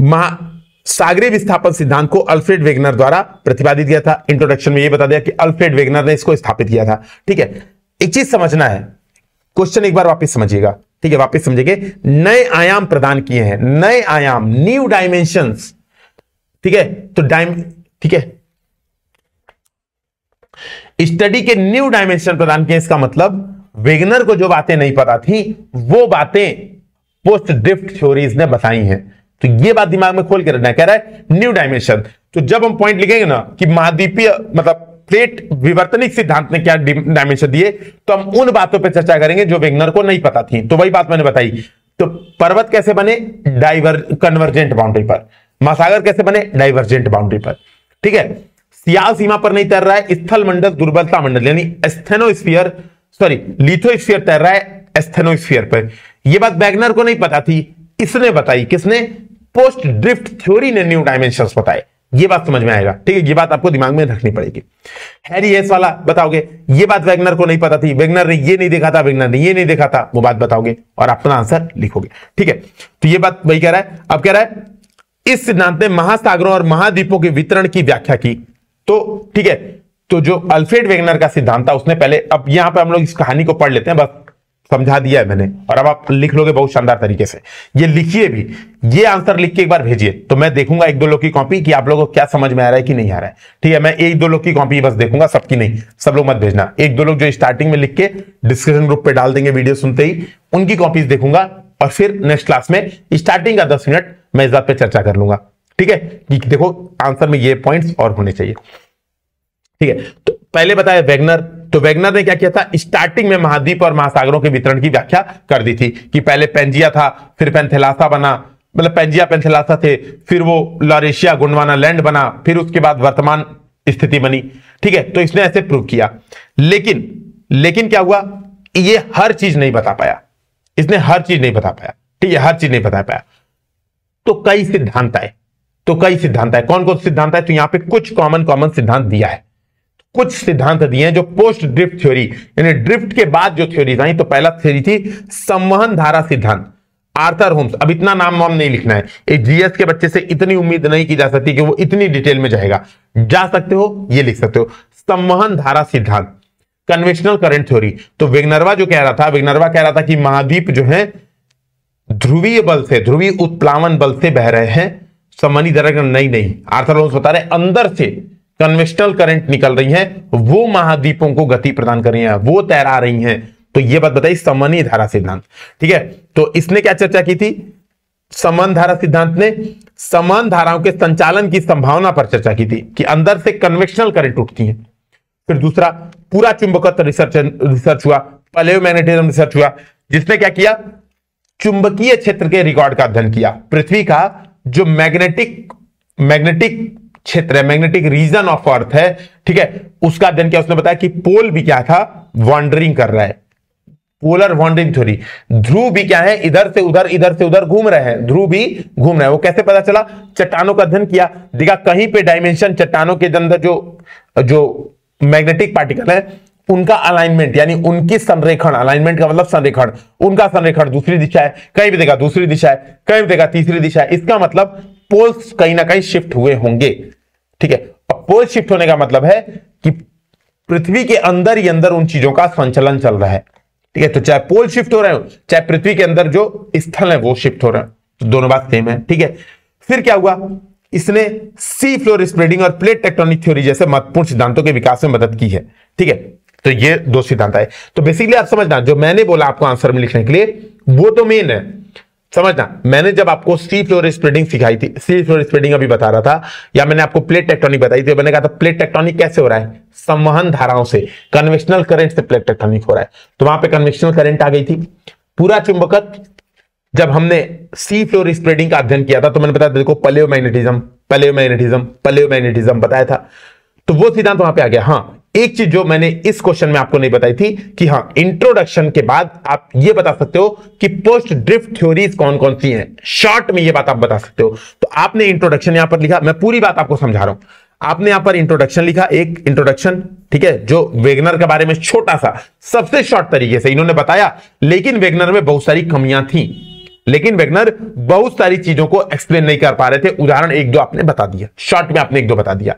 महा सागरीय विस्थापन सिद्धांत को अल्फ्रेड वेगनर द्वारा प्रतिपादित किया था। इंट्रोडक्शन में ये बता दिया कि अल्फ्रेड वेगनर ने इसको स्थापित किया था। ठीक है? एक चीज़ समझना है। क्वेश्चन एक बार वापस समझिएगा। ठीक है? वापस समझिए नए आयाम प्रदान किए हैं। नए आयाम न्यू डायमेंशन ठीक है? तो डाइम, ठीक है? स्टडी के न्यू डायमेंशन प्रदान किए इसका मतलब वेगनर को जो बातें नहीं पता थी, वो बातें पोस्ट ड्रिफ्ट थ्योरीज ने बताई हैं। तो ये बात दिमाग में खोल के रखना कह रहा है न्यू डायमेंशन तो जब हम पॉइंट लिखेंगे ना कि महाद्वीपीय मतलब प्लेट विवर्तनिक सिद्धांत ने क्या डायमेंशन दिए तो हम उन बातों पर चर्चा करेंगे जो वेगनर को नहीं पता थी। तो वही बात मैंने बताई। तो पर्वत कैसे बने? डाइवर कन्वर्जेंट बाउंड्री पर। महासागर कैसे बने? डाइवर्जेंट बाउंड्री पर। ठीक है? सियाल सीमा पर नहीं तैर रहा है, स्थल मंडल दुर्बलता मंडल, यानी एस्थेनोस्फियर सॉरी लिथोस्फियर तैर रहा है एस्थेनोस्फियर पर। यह बात बैगनर को नहीं पता थी, इसने बताई किसने? पोस्ट ड्रिफ्ट थ्योरी ने न्यू डायमेंशन बताए। ये बात समझ में आएगा। ठीक है, ये बात आपको दिमाग में रखनी पड़ेगी। हैरी एस वाला, बताओगे, ये बात वैगनर को नहीं पता थी। वैगनर ने ये नहीं देखा था वैगनर ने ये नहीं देखा था। वो बात बताओगे और अपना आंसर लिखोगे। ठीक है तो ये बात वही कह रहा है। अब कह रहा है, इस सिद्धांत ने महासागरों और महाद्वीपों के वितरण की व्याख्या की। तो ठीक है तो जो अल्फ्रेड वेगनर का सिद्धांत था, उसने पहले, अब यहाँ पर हम लोग इस कहानी को पढ़ लेते हैं, बस। समझा दिया है मैंने। और अब आप लिख लोगे बहुत शानदार तरीके से। ये लिखिए भी। ये आंसर लिख के एक बार भेजिए। तो मैं देखूँगा एक दो लोग की कॉपी कि आप लोगों को क्या समझ में आ रहा है कि नहीं आ रहा है। ठीक है, मैं एक दो लोग की कॉपी बस देखूँगा, सबकी नहीं। सब लोग मत भेजना। एक दो लोग जो स्टार्टिंग में लिख के डिस्कशन ग्रुप पे डाल देंगे वीडियो सुनते ही, उनकी कॉपीज देखूँगा। और फिर नेक्स्ट क्लास में स्टार्टिंग का दस मिनट मैं इस बात पर चर्चा कर लूँगा। ठीक है, कि देखो आंसर में ये पॉइंट्स और होने चाहिए। ठीक है तो पहले बताया वेगनर तो वेगनर ने क्या किया था? स्टार्टिंग में महाद्वीप और महासागरों के वितरण की व्याख्या कर दी थी कि पहले पेंजिया था, फिर पेंथेलासा बना मतलब पेंजिया पेंथेलासा थे, फिर वो लॉरेशिया गुंडवाना लैंड बना, फिर उसके बाद वर्तमान स्थिति बनी। ठीक है तो इसने ऐसे प्रूव किया। लेकिन लेकिन क्या हुआ? ये हर चीज़ नहीं बता पाया। इसने हर चीज़ नहीं बता पाया। ठीक है, हर चीज़ नहीं बता पाया। तो कई सिद्धांत आए। तो कई सिद्धांत आए। कौन कौन सिद्धांत आए? तो यहाँ पे कुछ कॉमन कॉमन सिद्धांत दिया है। कुछ सिद्धांत दिए हैं जो पोस्ट ड्रिफ्ट थ्योरी यानी ड्रिफ्ट के बाद जो थ्योरीज आई तो पहला थ्योरी थी संवहन धारा सिद्धांत। आर्थर होम्स अब इतना नाम वाम नहीं लिखना है। एक जीएस के बच्चे से इतनी उम्मीद नहीं की जा सकती कि वो इतनी डिटेल में जाएगा। जा सकते हो, ये लिख सकते हो। संवहन धारा सिद्धांत कन्वेंशनल करंट थ्योरी तो विग्नरवा जो कह रहा था विग्नरवा कह रहा था कि महाद्वीप जो है, ध्रुवीय बल से, ध्रुवीय उत्प्लावन बल से बह रहे हैं। सम्मानी धारा नहीं नहीं। आर्थर होम्स बता रहे अंदर से कन्वेंशनल करंट निकल रही हैं, वो महाद्वीपों को गति प्रदान कर रही हैं, वो तैरा रही हैं। तो ये बात बताई समन्वय धारा सिद्धांत। ठीक है? तो इसने क्या चर्चा की थी? समान धारा सिद्धांत ने समान धाराओं के संचालन की संभावना पर चर्चा की थी कि अंदर से कन्वेक्शनल करंट उठती है। फिर दूसरा, पूरा चुंबकत्व रिसर्च रिसर्च हुआ पलेओमैग्नेटिज्म रिसर्च हुआ, जिसने क्या किया? चुंबकीय क्षेत्र के रिकॉर्ड का अध्ययन किया। पृथ्वी का जो मैग्नेटिक मैग्नेटिक क्षेत्र है मैग्नेटिक रीजन ऑफ़ अर्थ है, ठीक है? उसका अध्ययन किया, उसने बताया कि पोल भी क्या था? वॉन्डरिंग कर रहा है। पोलर वॉन्डरिंग थ्योरी ध्रुव भी क्या है? इधर से उधर, इधर से उधर घूम रहे हैं। ध्रुव भी घूम रहे हैं। वो कैसे पता चला? चट्टानों का अध्ययन किया। देखा, कहीं पे डायमेंशन चट्टानों के अंदर जो जो मैग्नेटिक पार्टिकल है, उनका अलाइनमेंट यानी उनकी संरेखण अलाइनमेंट का मतलब संरेखण। उनका संरेखण दूसरी दिशा है। कहीं भी देखा, दूसरी दिशा है। कहीं भी देखा, तीसरी दिशा है। इसका मतलब पोल्स कहीं ना कहीं शिफ्ट हुए होंगे। ठीक है? अब पोल शिफ्ट होने का मतलब है कि पृथ्वी के अंदर ही अंदर उन चीज़ों का संचलन चल रहा है। ठीक है? तो चाहे पोल शिफ्ट हो रहे हो, चाहे पृथ्वी के अंदर जो स्थल है, वो शिफ्ट हो रहे हैं। तो दोनों बात सेम है, ठीक है? फिर क्या हुआ? इसने सी फ्लोर स्प्रेडिंग और प्लेट टेक्टोनिक थ्योरी जैसे महत्वपूर्ण सिद्धांतों के विकास में मदद की है। ठीक है? तो ये दो सिद्धांत आए। तो बेसिकली आप समझना, जो मैंने बोला आपको आंसर में लिखने के लिए, वो तो मेन है। समझना। मैंने जब आपको सी फ्लोर स्प्रेडिंग सिखाई थी, सी फ्लोर स्प्रेडिंग अभी बता रहा था, या मैंने आपको प्लेट टेक्टोनिक बताई थी मैंने कहा था, प्लेट टेक्टोनिक कैसे हो रहा है? संवहन धाराओं से कन्वेंशनल करंट से प्लेट टेक्टोनिक हो रहा है। तो वहाँ पे कन्वेंशनल करंट आ गई थी। पूरा चुंबकत जब हमने सी फ्लोर स्प्रेडिंग का अध्ययन किया था तो मैंने बताया, देखो पलेओ मैग्नेटिज्म पलेओ मैग्नेटिज्म पलेओ मैग्नेटिज्म बताया था। तो वो सिद्धांत वहाँ पे आ गया। हाँ एक चीज़ जो मैंने इस क्वेश्चन में आपको नहीं बताई थी कि हाँ इंट्रोडक्शन के बाद आप ये बता सकते हो कि पोस्ट ड्रिफ्ट थ्योरीज कौन कौन सी हैं। शॉर्ट में ये बात आप बता सकते हो। तो आपने इंट्रोडक्शन यहाँ पर लिखा, मैं पूरी बात आपको समझा रहा हूँ। आपने यहाँ पर इंट्रोडक्शन लिखा, एक इंट्रोडक्शन ठीक है, जो वेगनर के बारे में छोटा सा, सबसे शॉर्ट तरीके से इन्होंने बताया, लेकिन वेगनर में बहुत सारी कमियाँ थी। लेकिन वेगनर बहुत सारी चीज़ों को एक्सप्लेन नहीं कर पा रहे थे। उदाहरण एक दो आपने बता दिया। शॉर्ट में आपने एक दो बता दिया।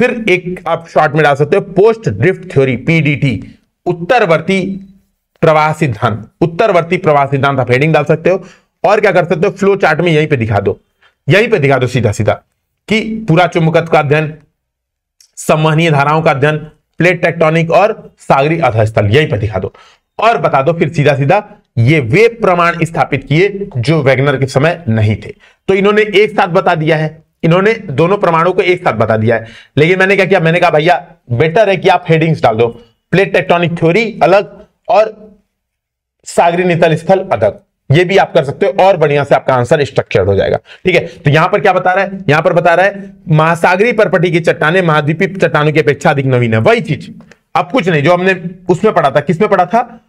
फिर एक आप शॉर्ट में डाल सकते हो पोस्ट ड्रिफ्ट थ्योरी पीडीटी उत्तरवर्ती प्रवाह सिद्धांत, उत्तरवर्ती प्रवाह सिद्धांत आप हेडिंग डाल सकते हो। और क्या कर सकते हो? फ्लो चार्ट में यहीं पे दिखा दो। यहीं पे दिखा दो सीधा सीधा कि पूरा चुंबकत्व का अध्ययन, संवहनीय धाराओं का अध्ययन प्लेट टेक्टोनिक और सागरी अधस्थल यहीं पे दिखा दो। और बता दो फिर सीधा सीधा ये वे प्रमाण स्थापित किए जो वैगनर के समय नहीं थे। तो इन्होंने एक साथ बता दिया है। इन्होंने दोनों प्रमाणों को एक साथ बता दिया है। लेकिन मैंने क्या किया? मैंने कहा, भैया, बेटर है कि आप हेडिंग्स डाल दो। प्लेट टेक्टोनिक थ्योरी अलग और सागरी नितल स्थल अलग। ये भी आप कर सकते हो और बढ़िया से आपका आंसर स्ट्रक्चर्ड हो जाएगा। ठीक है? तो यहाँ पर क्या बता रहा है? यहाँ पर बता रहा है, महासागरी परपटी की चट्टाने, महाद्वीपी चट्टानों की अपेक्षा अधिक नवीन है। वही चीज़। अब कुछ नहीं, जो हमने उसमें पढ़ा था, किसमें पढ़ा था?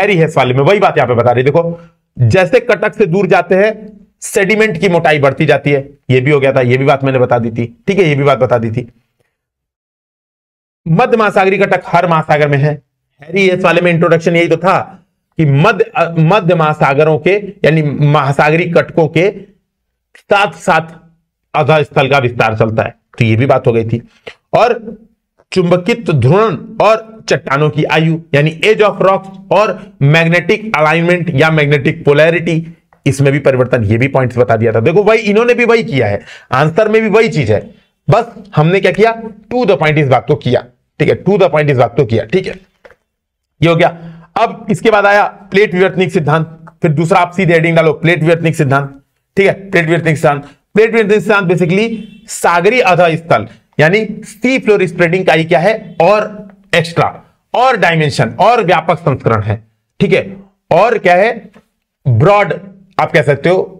हैरी हेस वाले में। वही बात यहाँ पे बता रही देखो, जैसे कटक से दूर जाते हैं सेडिमेंट की मोटाई बढ़ती जाती है। ये भी हो गया था, ये भी बात मैंने बता दी थी। ठीक है, ये भी बात बता दी थी। मध्य महासागरी कटक हर महासागर में है। हैरी एस वाले में इंट्रोडक्शन यही तो था कि मध्य मध्य महासागरों के, यानी महासागरी कटकों के साथ साथ अधा स्थल का विस्तार चलता है। तो ये भी बात हो गई थी। और चुंबकित ध्रुवण और चट्टानों की आयु, यानी एज ऑफ़ रॉक्स और मैग्नेटिक अलाइनमेंट या मैग्नेटिक पोलैरिटी इसमें भी परिवर्तन, ये भी पॉइंट्स बता दिया था। देखो, वही इन्होंने भी वही किया है। आंसर में भी वही चीज़ है। बस हमने क्या किया? टू द पॉइंट इस बात को किया। ठीक है टू द पॉइंट इस बात को किया। ठीक है। ये हो गया। अब इसके बाद आया प्लेट विवर्तनिक सिद्धांत। फिर दूसरा आप सीधे हेडिंग डालो प्लेट विवर्तनिक सिद्धांत। ठीक है प्लेट विवर्तनिक सिद्धांत। प्लेट विवर्तनिक सिद्धांत बेसिकली सागरी अध स्थल, यानी सी फ्लोर स्प्रेडिंग का ही क्या है? और एक्स्ट्रा और डायमेंशन और व्यापक संस्करण है। ठीक है, और क्या है? ब्रॉड आप कह सकते हो,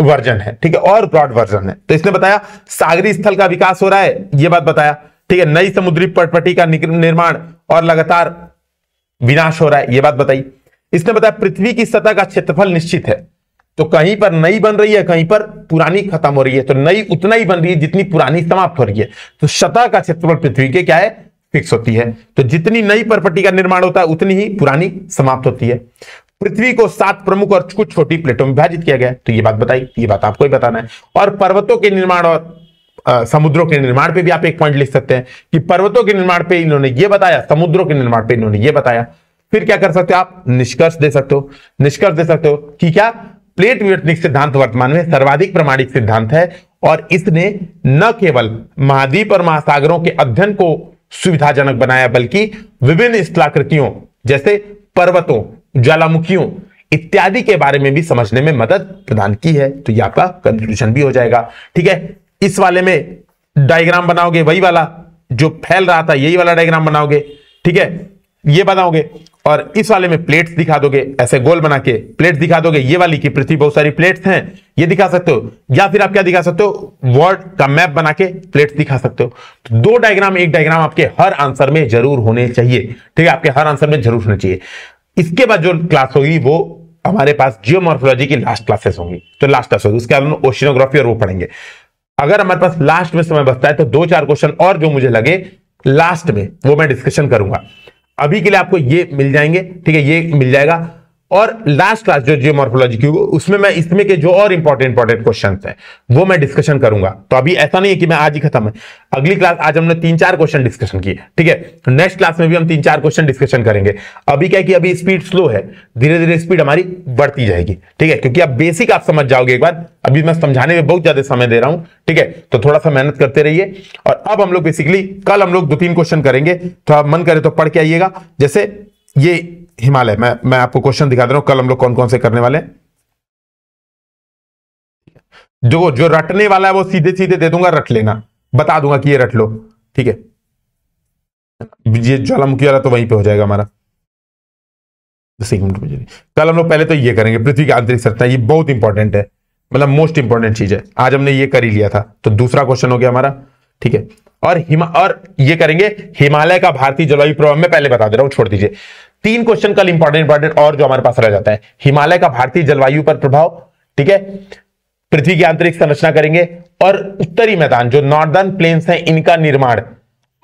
वर्जन है, ठीक है, और ब्रॉड वर्जन है। तो इसने बताया, सागरी स्थल का विकास हो रहा है यह बात बताया, ठीक है, नई समुद्री पटपटी का निर्माण और लगातार विनाश हो रहा है यह बात बताई। इसने बताया, पृथ्वी की सतह का क्षेत्रफल निश्चित है तो कहीं पर नई बन रही है, कहीं पर पुरानी खत्म हो रही है तो नई उतना ही बन रही है जितनी पुरानी समाप्त हो रही है। तो सतह का क्षेत्रफल पृथ्वी के क्या है, फिक्स होती है। तो जितनी नई परपट्टी का निर्माण होता है, उतनी ही पुरानी समाप्त होती है। पृथ्वी को सात प्रमुख और कुछ छोटी प्लेटों में विभाजित किया गया। तो ये बात बताई, ये बात आपको ही बताना है। और पर्वतों के निर्माण और समुद्रों के निर्माण पे भी आप एक पॉइंट लिख सकते हैं कि पर्वतों के निर्माण पे इन्होंने ये बताया, समुद्रों के निर्माण पे इन्होंने ये बताया। फिर क्या कर सकते हो आप? निष्कर्ष दे सकते हो। निष्कर्ष दे सकते हो कि क्या प्लेट विवर्तनिक सिद्धांत वर्तमान में सर्वाधिक प्रमाणिक सिद्धांत है और इसने न केवल महाद्वीप और महासागरों के अध्ययन को सुविधाजनक बनाया, बल्कि विभिन्न स्थलाकृतियों जैसे पर्वतों ज्वालामुखियों इत्यादि के बारे में भी समझने में मदद प्रदान की है। तो यह आपका कंक्लूजन भी हो जाएगा। ठीक है? इस वाले में डायग्राम बनाओगे, वही वाला जो फैल रहा था, यही वाला डायग्राम बनाओगे। ठीक है? ये बनाओगे और इस वाले में प्लेट्स दिखा दोगे, ऐसे गोल बना के प्लेट्स दिखा दोगे। ये वाली की पृथ्वी बहुत सारी प्लेट्स हैं, ये दिखा सकते हो। या फिर आप क्या दिखा सकते हो? वर्ड का मैप बना के प्लेट्स दिखा सकते हो। तो दो डायग्राम एक डायग्राम आपके हर आंसर में ज़रूर होने चाहिए। ठीक है? आपके हर आंसर में ज़रूर होने चाहिए। इसके बाद जो क्लास होगी वो हमारे पास जियोमॉर्फोलॉजी की लास्ट क्लासेस होंगी। तो लास्ट क्लास होगी। उसके बाद ओशनोग्राफी और वो पढ़ेंगे। अगर हमारे पास लास्ट में समय बचता है तो दो चार क्वेश्चन और जो मुझे लगे लास्ट में वो मैं डिस्कशन करूँगा। अभी के लिए आपको ये मिल जाएँगे। ठीक है, ये मिल जाएगा। और लास्ट क्लास जो जियोमॉर्फोलॉजी की, उसमें मैं इसमें के जो और इंपॉर्टेंट इंपॉर्टेंट क्वेश्चन है, वो मैं डिस्कशन करूँगा। तो अभी ऐसा नहीं है कि मैं आज ही खत्म है। अगली क्लास आज हमने तीन चार क्वेश्चन डिस्कशन किए, ठीक है? नेक्स्ट क्लास में भी हम तीन चार क्वेश्चन डिस्कशन करेंगे। अभी क्या कि अभी स्पीड स्लो है धीरे धीरे स्पीड हमारी बढ़ती जाएगी, ठीक है? क्योंकि अब बेसिक आप समझ जाओगे एक बार। अभी मैं समझाने में बहुत ज़्यादा समय दे रहा हूँ, ठीक है? तो थोड़ा सा मेहनत करते रहिए। और अब हम लोग बेसिकली कल हम लोग दो तीन क्वेश्चन करेंगे। तो आप मन करे तो पढ़ के आइएगा। जैसे ये हिमालय, मैं मैं आपको क्वेश्चन दिखा दे रहा हूँ, कल हम लोग कौन कौन से करने वाले जो जो रटने वाला है, वो सीधे सीधे दे दूँगा, रट लेना। बता दूँगा कि ये रट लो, ठीक है? ये ज्वालामुखी वाला तो वहीं पे हो जाएगा हमारा। कल हम लोग पहले तो ये करेंगे, पृथ्वी की आंतरिक संरचना, ये बहुत इंपॉर्टेंट है। मतलब मोस्ट इंपॉर्टेंट चीज़ है। आज हमने ये कर ही लिया था तो दूसरा क्वेश्चन हो गया हमारा, ठीक है? और हिमा और ये करेंगे, हिमालय का भारतीय जलवायु प्रभाव में पहले बता दे रहा हूँ, छोड़ दीजिए। तीन क्वेश्चन कल इंपॉर्टेंट इंपॉर्टेंट और जो हमारे पास रह जाता है। हिमालय का भारतीय जलवायु पर प्रभाव, ठीक है? पृथ्वी की आंतरिक संरचना करेंगे और उत्तरी मैदान, जो नॉर्दर्न प्लेन्स हैं, इनका निर्माण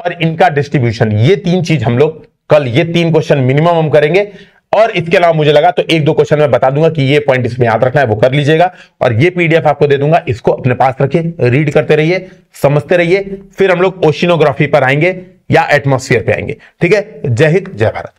और इनका डिस्ट्रीब्यूशन ये तीन चीज़ हम लोग कल, ये तीन क्वेश्चन मिनिमम हम करेंगे। और इसके अलावा मुझे लगा तो एक दो क्वेश्चन मैं बता दूँगा कि ये पॉइंट इसमें याद रखना है, वो कर लीजिएगा। और ये पीडीएफ आपको दे दूँगा, इसको अपने पास रखिए रीड करते रहिए, समझते रहिए, फिर हम लोग ओशिनोग्राफी पर आएँगे या एटमोस्फियर पे आएँगे। ठीक है? जय हिंद, जय भारत।